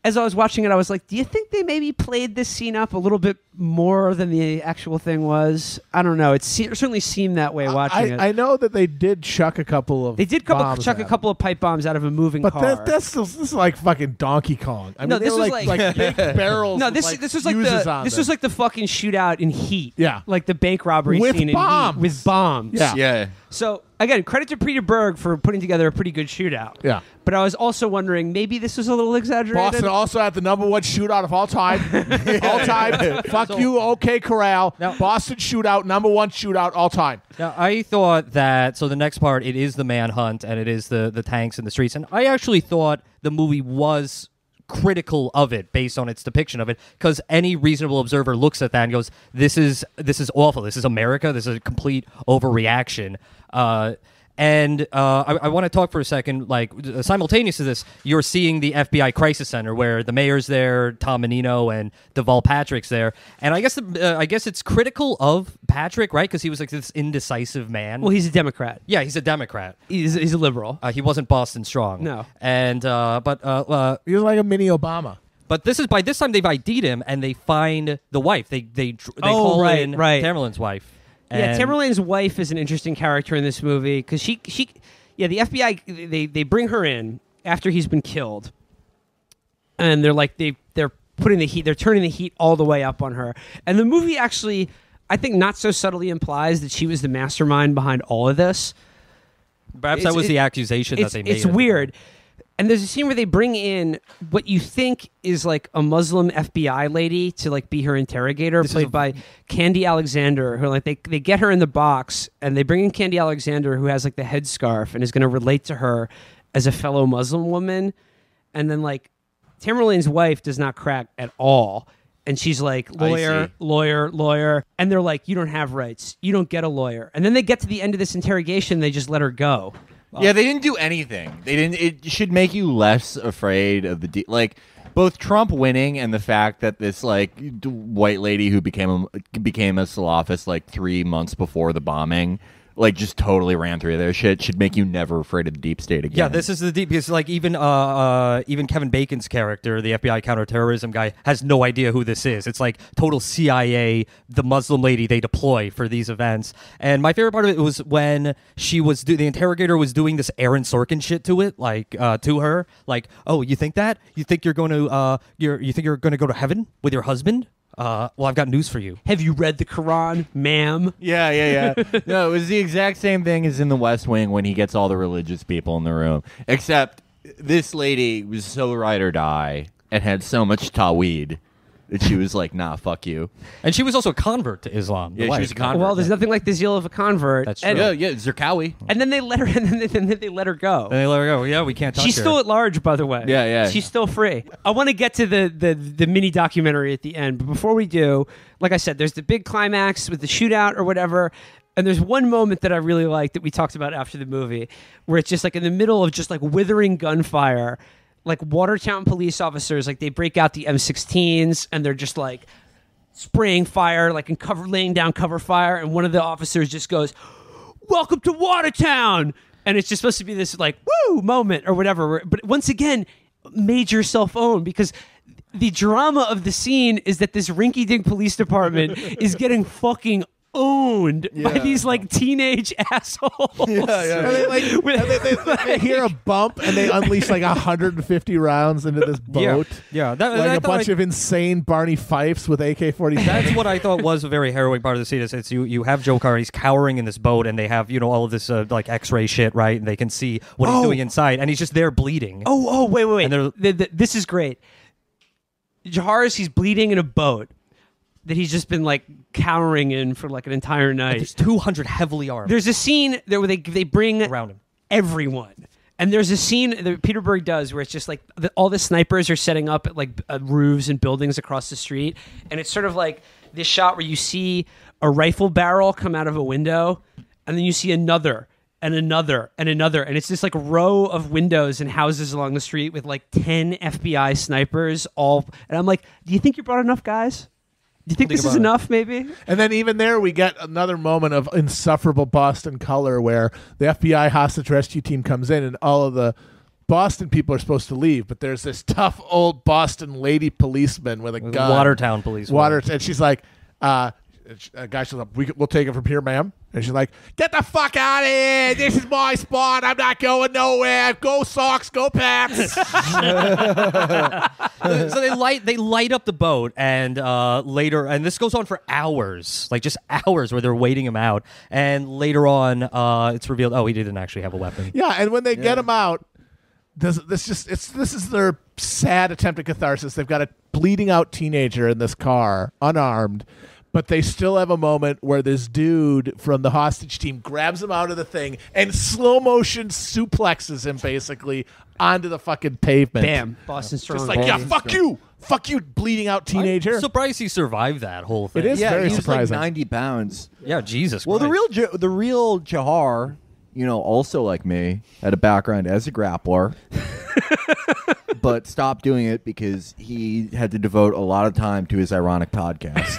As I was watching it, I was like, "Do you think they maybe played this scene up a little bit more than the actual thing was?" I don't know. It, se- it certainly seemed that way watching it. I, I know that they did chuck a couple of they did couple, bombs chuck a couple of pipe bombs out of a moving But car. that, that's still, this is like fucking Donkey Kong. I mean, no, they this was like, like, big barrels. No, this like, this was like the this them. was like the fucking shootout in Heat. Yeah. like the bank robbery With scene in bombs. Heat with bombs. Yeah. Yeah. So again, credit to Peter Berg for putting together a pretty good shootout. Yeah. But I was also wondering maybe this was a little exaggerated. Boston also had the number one shootout of all time. all time. Fuck you, okay, Corral. Now, Boston shootout, number one shootout all time. Now, I thought that so the next part it is the manhunt and it is the the tanks in the streets, and I actually thought the movie was critical of it based on its depiction of it because any reasonable observer looks at that and goes this is this is awful this is america this is a complete overreaction uh and uh, I, I want to talk for a second. Like simultaneous to this, you're seeing the FBI crisis center where the mayor's there, Tom Menino and Deval Patrick's there, and I guess the, uh, I guess it's critical of Patrick, right? Because he was like this indecisive man. Well, he's a Democrat. Yeah, he's a Democrat. He's, he's a liberal. Uh, he wasn't Boston strong. No. And uh, but uh, uh, He was like a mini Obama. but this is by this time they've ID'd him and they find the wife. They they dr- they Oh, call right, in right. Tamerlan's wife. Yeah, Tamerlan's wife is an interesting character in this movie because she she yeah the FBI they they bring her in after he's been killed, and they're like they they're putting the heat they're turning the heat all the way up on her, and the movie actually I think not so subtly implies that she was the mastermind behind all of this. Perhaps that It's- was the accusation that they made. It's weird. And there's a scene where they bring in what you think is like a Muslim FBI lady to like be her interrogator, This played a- by Khandi Alexander. Who like they they get her in the box and they bring in Khandi Alexander, who has like the headscarf and is going to relate to her as a fellow Muslim woman. And then like Tamerlan's wife does not crack at all. And she's like, lawyer, lawyer, lawyer. And they're like, you don't have rights. You don't get a lawyer. And then they get to the end of this interrogation. They just let her go. Yeah, they didn't do anything. They didn't. It should make you less afraid of the de- like both Trump winning and the fact that this like white lady who became a, became a Salafist like three months before the bombing, like just totally ran through their shit should make you never afraid of the deep state again. Yeah, this is the deep because like even uh, uh even Kevin Bacon's character, the FBI counterterrorism guy, has no idea who this is. It's like total CIA, the Muslim lady they deploy for these events. And my favorite part of it was when she was do- the interrogator was doing this Aaron Sorkin shit to it, like uh, to her, like, oh, you think that? You think you're going to uh you're you think you're going to go to heaven with your husband? Uh, well, I've got news for you. Have you read the Quran, ma'am? Yeah, yeah, yeah. no, it was the exact same thing as in the West Wing when he gets all the religious people in the room. Except this lady was so ride or die and had so much tawhid that she was like, "Nah, fuck you." And she was also a convert to Islam. the Yeah, she wife. was a convert. Well, there's nothing like the zeal of a convert. That's and, true. yeah, yeah, Zarqawi. and then they let her, and then they, then they let her go. And they let her go. Yeah, we can't touch She's her. She's still at large, by the way. Yeah, yeah. She's still free. I want to get to the, the the mini documentary at the end, but before we do, like I said, there's the big climax with the shootout or whatever. And there's one moment that I really like that we talked about after the movie, where it's just like in the middle of just like withering gunfire, like Watertown police officers, like they break out the M16s and they're just like spraying fire, like in cover, laying down cover fire, and one of the officers just goes, "Welcome to Watertown," and it's just supposed to be this like woo moment or whatever. But once again, major cell phone because. The drama of the scene is that this rinky-dink police department is getting fucking owned by these like teenage assholes. And they, like, With- and they, they, they hear a bump and they unleash like 150 rounds into this boat. yeah. That, Like I a thought bunch I- of insane Barney Fifes with AK 47. That's what I thought was a very harrowing part of the scene. Is it's you, you have Dzhokhar, he's cowering in this boat, and they have you know all of this uh, like X-ray shit, right? And they can see what he's Oh. doing inside, and he's just there bleeding. Oh, oh, wait, wait, And they're- wait. Th- th- this is great. Jaharis, he's bleeding in a boat that he's just been like cowering in for like an entire night. There's 200 heavily armed There's a scene there where they they bring around him. everyone. And there's a scene that Peter Berg does where it's just like the, all the snipers are setting up at like uh, roofs and buildings across the street, and it's sort of like this shot where you see a rifle barrel come out of a window, and then you see another and another and another, and it's this like a row of windows and houses along the street with like ten FBI snipers all. And I'm like, do you think you brought enough guys? Do you think Think this is it. enough? Maybe. And then even there, we get another moment of insufferable Boston color where the FBI hostage rescue team comes in and all of the Boston people are supposed to leave, but there's this tough old Boston lady policeman with a gun. Watertown policeman. Water, and she's like, uh, a guy shows up. We, we'll take it from here, ma'am. And she's like, "Get the fuck out of here! This is my spot. I'm not going nowhere. Go Sox, go Pats." so they light they light up the boat and uh, later and this goes on for hours like just hours where they're waiting him out and later on uh, it's revealed oh he didn't actually have a weapon Yeah, and when they get him out, this this just it's this is their sad attempt at catharsis. They've got a bleeding out teenager in this car, unarmed, but they still have a moment where this dude from the hostage team grabs him out of the thing and slow motion suplexes him basically onto the fucking pavement. Bam. Boston Strong. Just like, yeah, baby. fuck you. Fuck you, bleeding out teenager. I'm surprised he survived that whole thing It is yeah, very he was surprising. like 90 pounds. yeah Jesus Well, the real the real Jahar, you know, also like me, had a background as a grappler, but stopped doing it because he had to devote a lot of time to his ironic podcast.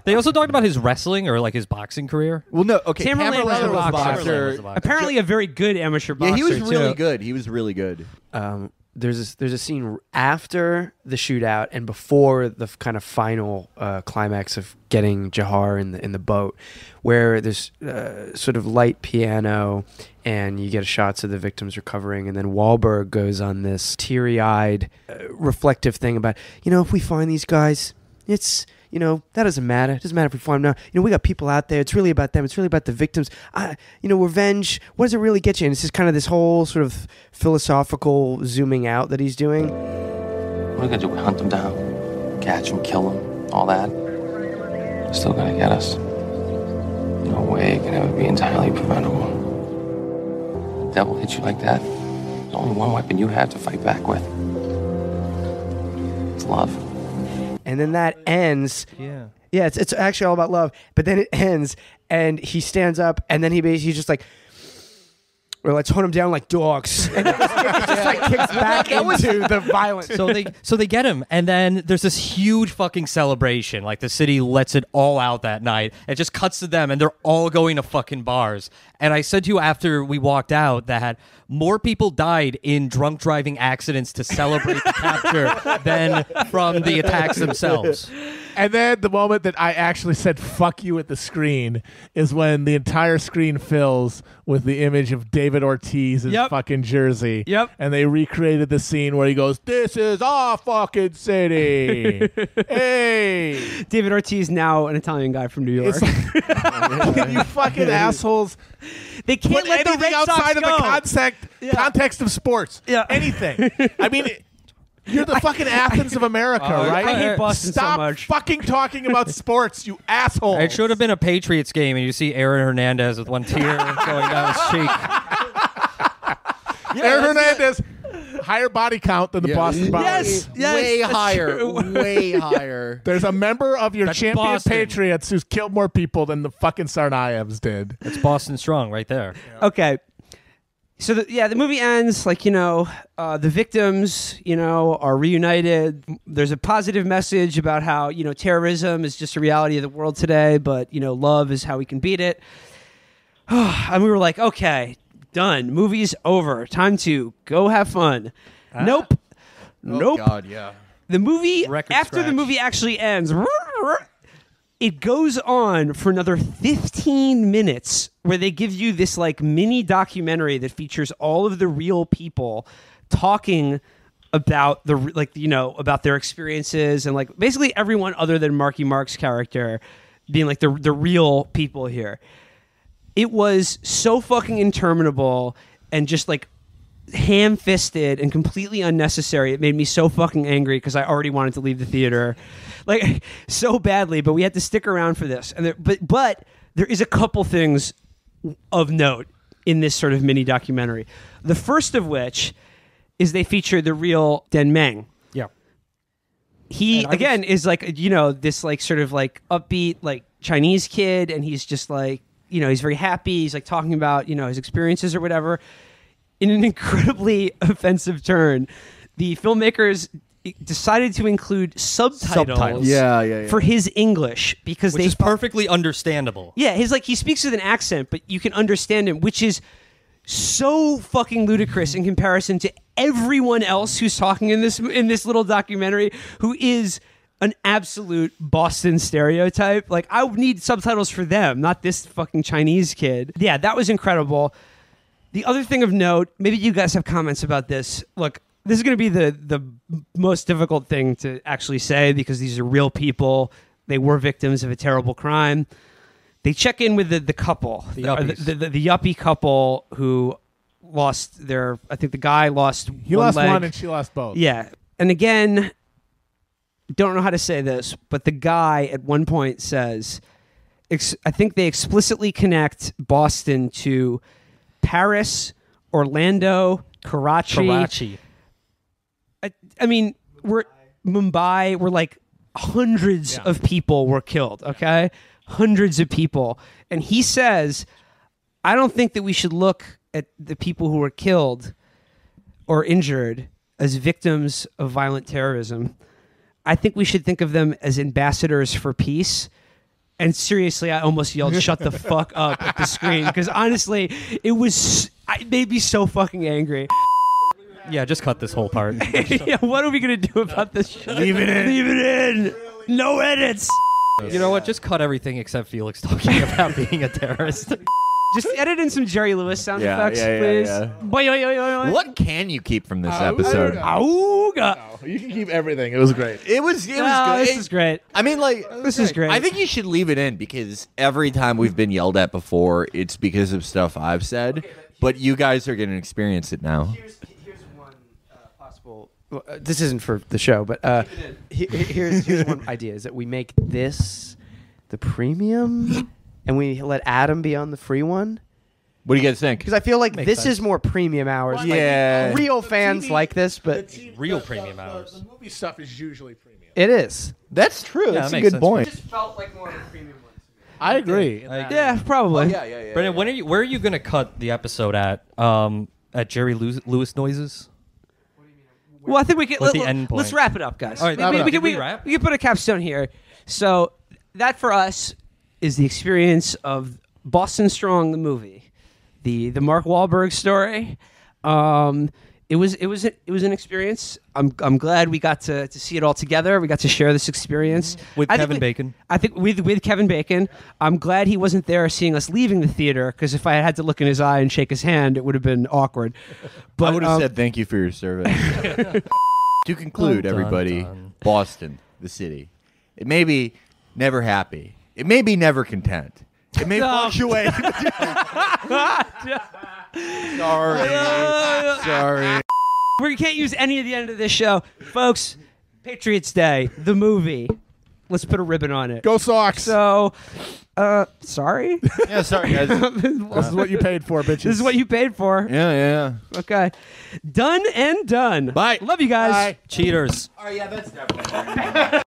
they also talked about his wrestling or like his boxing career well, no, okay, Tamerlan was a was a boxer. boxer. Was a boxer. Apparently, a very good amateur boxer. Yeah, he was really too. good. He was really good. um, there's a, there's a scene after the shootout and before the f- kind of final uh, climax of getting Jahar in the in the boat, where there's uh, sort of light piano and you get shots of the victims recovering, and then Wahlberg goes on this teary-eyed, uh, reflective thing about you know if we find these guys, it's you know that doesn't matter. It doesn't matter if we find them now. You know we got people out there. It's really about them. It's really about the victims. I, you know revenge. What does it really get you? And it's just kind of this whole sort of philosophical zooming out that he's doing. What are we gonna do? We hunt them down, catch them, kill them, all that. They're still gonna get us. No way it can ever be entirely preventable. The devil hits you like that. There's only one weapon you have to fight back with. It's love. and then that ends. Yeah. Yeah, it's, it's actually all about love. But then it ends, and he stands up, and then he basically just like, or let's hunt him down like dogs. And it just like kicks back into the violence. so they so they get him. And then there's this huge fucking celebration. Like the city lets it all out that night. It just cuts to them and they're all going to fucking bars. And i said to you after we walked out that more people died in drunk driving accidents to celebrate the capture than from the attacks themselves And then the moment that I actually said "fuck you" at the screen is when the entire screen fills with the image of David Ortiz in Yep. fucking Jersey. Yep. And they recreated the scene where he goes, "This is our fucking city." hey, David Ortiz, now an Italian guy from New York. It's you fucking assholes! they can't Put let the anything Red Sox outside of go. the context context of sports. Yeah. Anything. I mean. You're the fucking Athens of America, Uh, right? I hate Boston so Stop much. fucking talking about sports, you asshole. it should have been a patriots game and you see aaron hernandez with one tear going down his cheek Aaron Hernandez, higher body count than the Boston Bombers. Yes, yes, way that's higher, true. way higher. There's a member of your That's champion Boston. Patriots who's killed more people than the fucking Tsarnaevs did. it's boston strong right there Okay. So the, yeah, the movie ends like you know uh, the victims you know are reunited. There's a positive message about how you know terrorism is just a reality of the world today, but you know love is how we can beat it. and we were like, okay, done. Movie's over. Time to go have fun. Nope. nope. Oh God, yeah. The movie Record after the movie actually ends, it goes on for another 15 minutes where they give you this like mini documentary that features all of the real people talking about the like you know about their experiences and like basically everyone other than Marky Mark's character being like the the real people here. It was so fucking interminable and just like ham fisted and completely unnecessary. It made me so fucking angry because I already wanted to leave the theater, like so badly. But we had to stick around for this. And there, but but there is a couple things of note in this sort of mini documentary. The first of which is they feature the real Dun Meng. yeah He I was- again is like you know this like sort of like upbeat like Chinese kid, and he's just like you know he's very happy. He's like talking about you know his experiences or whatever. In an incredibly offensive turn, the filmmakers decided to include subtitles, Subtitles. Yeah, yeah, yeah. for his English because which they is perfectly understandable yeah, he's like he speaks with an accent, but you can understand him, which is so fucking ludicrous in comparison to everyone else who's talking in this in this little documentary who is an absolute Boston stereotype. Like I need subtitles for them, not this fucking Chinese kid. Yeah, that was incredible. The other thing of note, maybe you guys have comments about this. Look, this is going to be the the most difficult thing to actually say because these are real people. They were victims of a terrible crime. They check in with the, the couple, The yuppies. the, the, the yuppie couple who lost their. I think the guy lost. He one lost leg. one and she lost both. Yeah, and again, don't know how to say this, but the guy at one point says, ex- I think they explicitly connect Boston to Paris, Orlando, Karachi. Karachi. I, mean, we're Mumbai. We're like hundreds of people were killed. Okay, hundreds of people, and he says, I don't think that we should look at the people who were killed or injured as victims of violent terrorism. I think we should think of them as ambassadors for peace. And seriously, I almost yelled, "Shut the fuck up!" at the screen because honestly, it was it made me so fucking angry. Yeah, just cut this whole part. yeah, what are we gonna do about this? Shit? Leave it in. Leave it in. No edits. You know what? Just cut everything except Felix talking about being a terrorist. Just edit in some Jerry Lewis sound Yeah, effects, yeah, yeah, please. yeah. Boy. What can you keep from this Uh, episode? Auga. You can keep everything. It was great. It was. It was No, good. this is great. I mean, like This is great. I think you should leave it in because every time we've been yelled at before, it's because of stuff I've said. But you guys are going to experience it now. Possible. Well, uh, this isn't for the show, but uh, he- he- here's here's one idea: is that we make this the premium, and we let Adam be on the free one. What do you guys think? Because I feel like Makes this sense. is more premium hours. Like, Yeah. real fans like this, but Real premium hours. The movie stuff is usually premium. it is. That's true. Yeah, That's that a makes good sense. point. felt like more of a premium one. I agree. I- Yeah, probably. yeah, yeah, yeah. Brendan, when are you? Where are you going to cut the episode at? Um, at Jerry Lewis, Lewis noises. Well, I think we can. What's let, the end us point? wrap it up, guys. All right, we, wrap we, up. we can, Did we we, wrap? we can put a capstone here. So that for us is the experience of Boston Strong, the movie, the the Mark Wahlberg story. Um, it was it was it was an experience. I'm I'm glad we got to, to see it all together. We got to share this experience With I Kevin we- Bacon. I think with with Kevin Bacon. I'm glad he wasn't there seeing us leaving the theater because if I had to look in his eye and shake his hand, it would have been awkward. But I would have um, said thank you for your service. to conclude, Dun, dun, everybody, dun. Boston, the city. It may be never happy. It may be never content. It may No. fluctuate. Sorry. Sorry. we can't use any of the end of this show, folks. Patriots Day, the movie. Let's put a ribbon on it. Go Sox. So, uh, sorry. Yeah, sorry, guys. this is what you paid for, bitches. this is what you paid for. Yeah, yeah, yeah. Okay, done and done. Bye. Love you guys. Bye. Cheaters. Oh, yeah, that's definitely.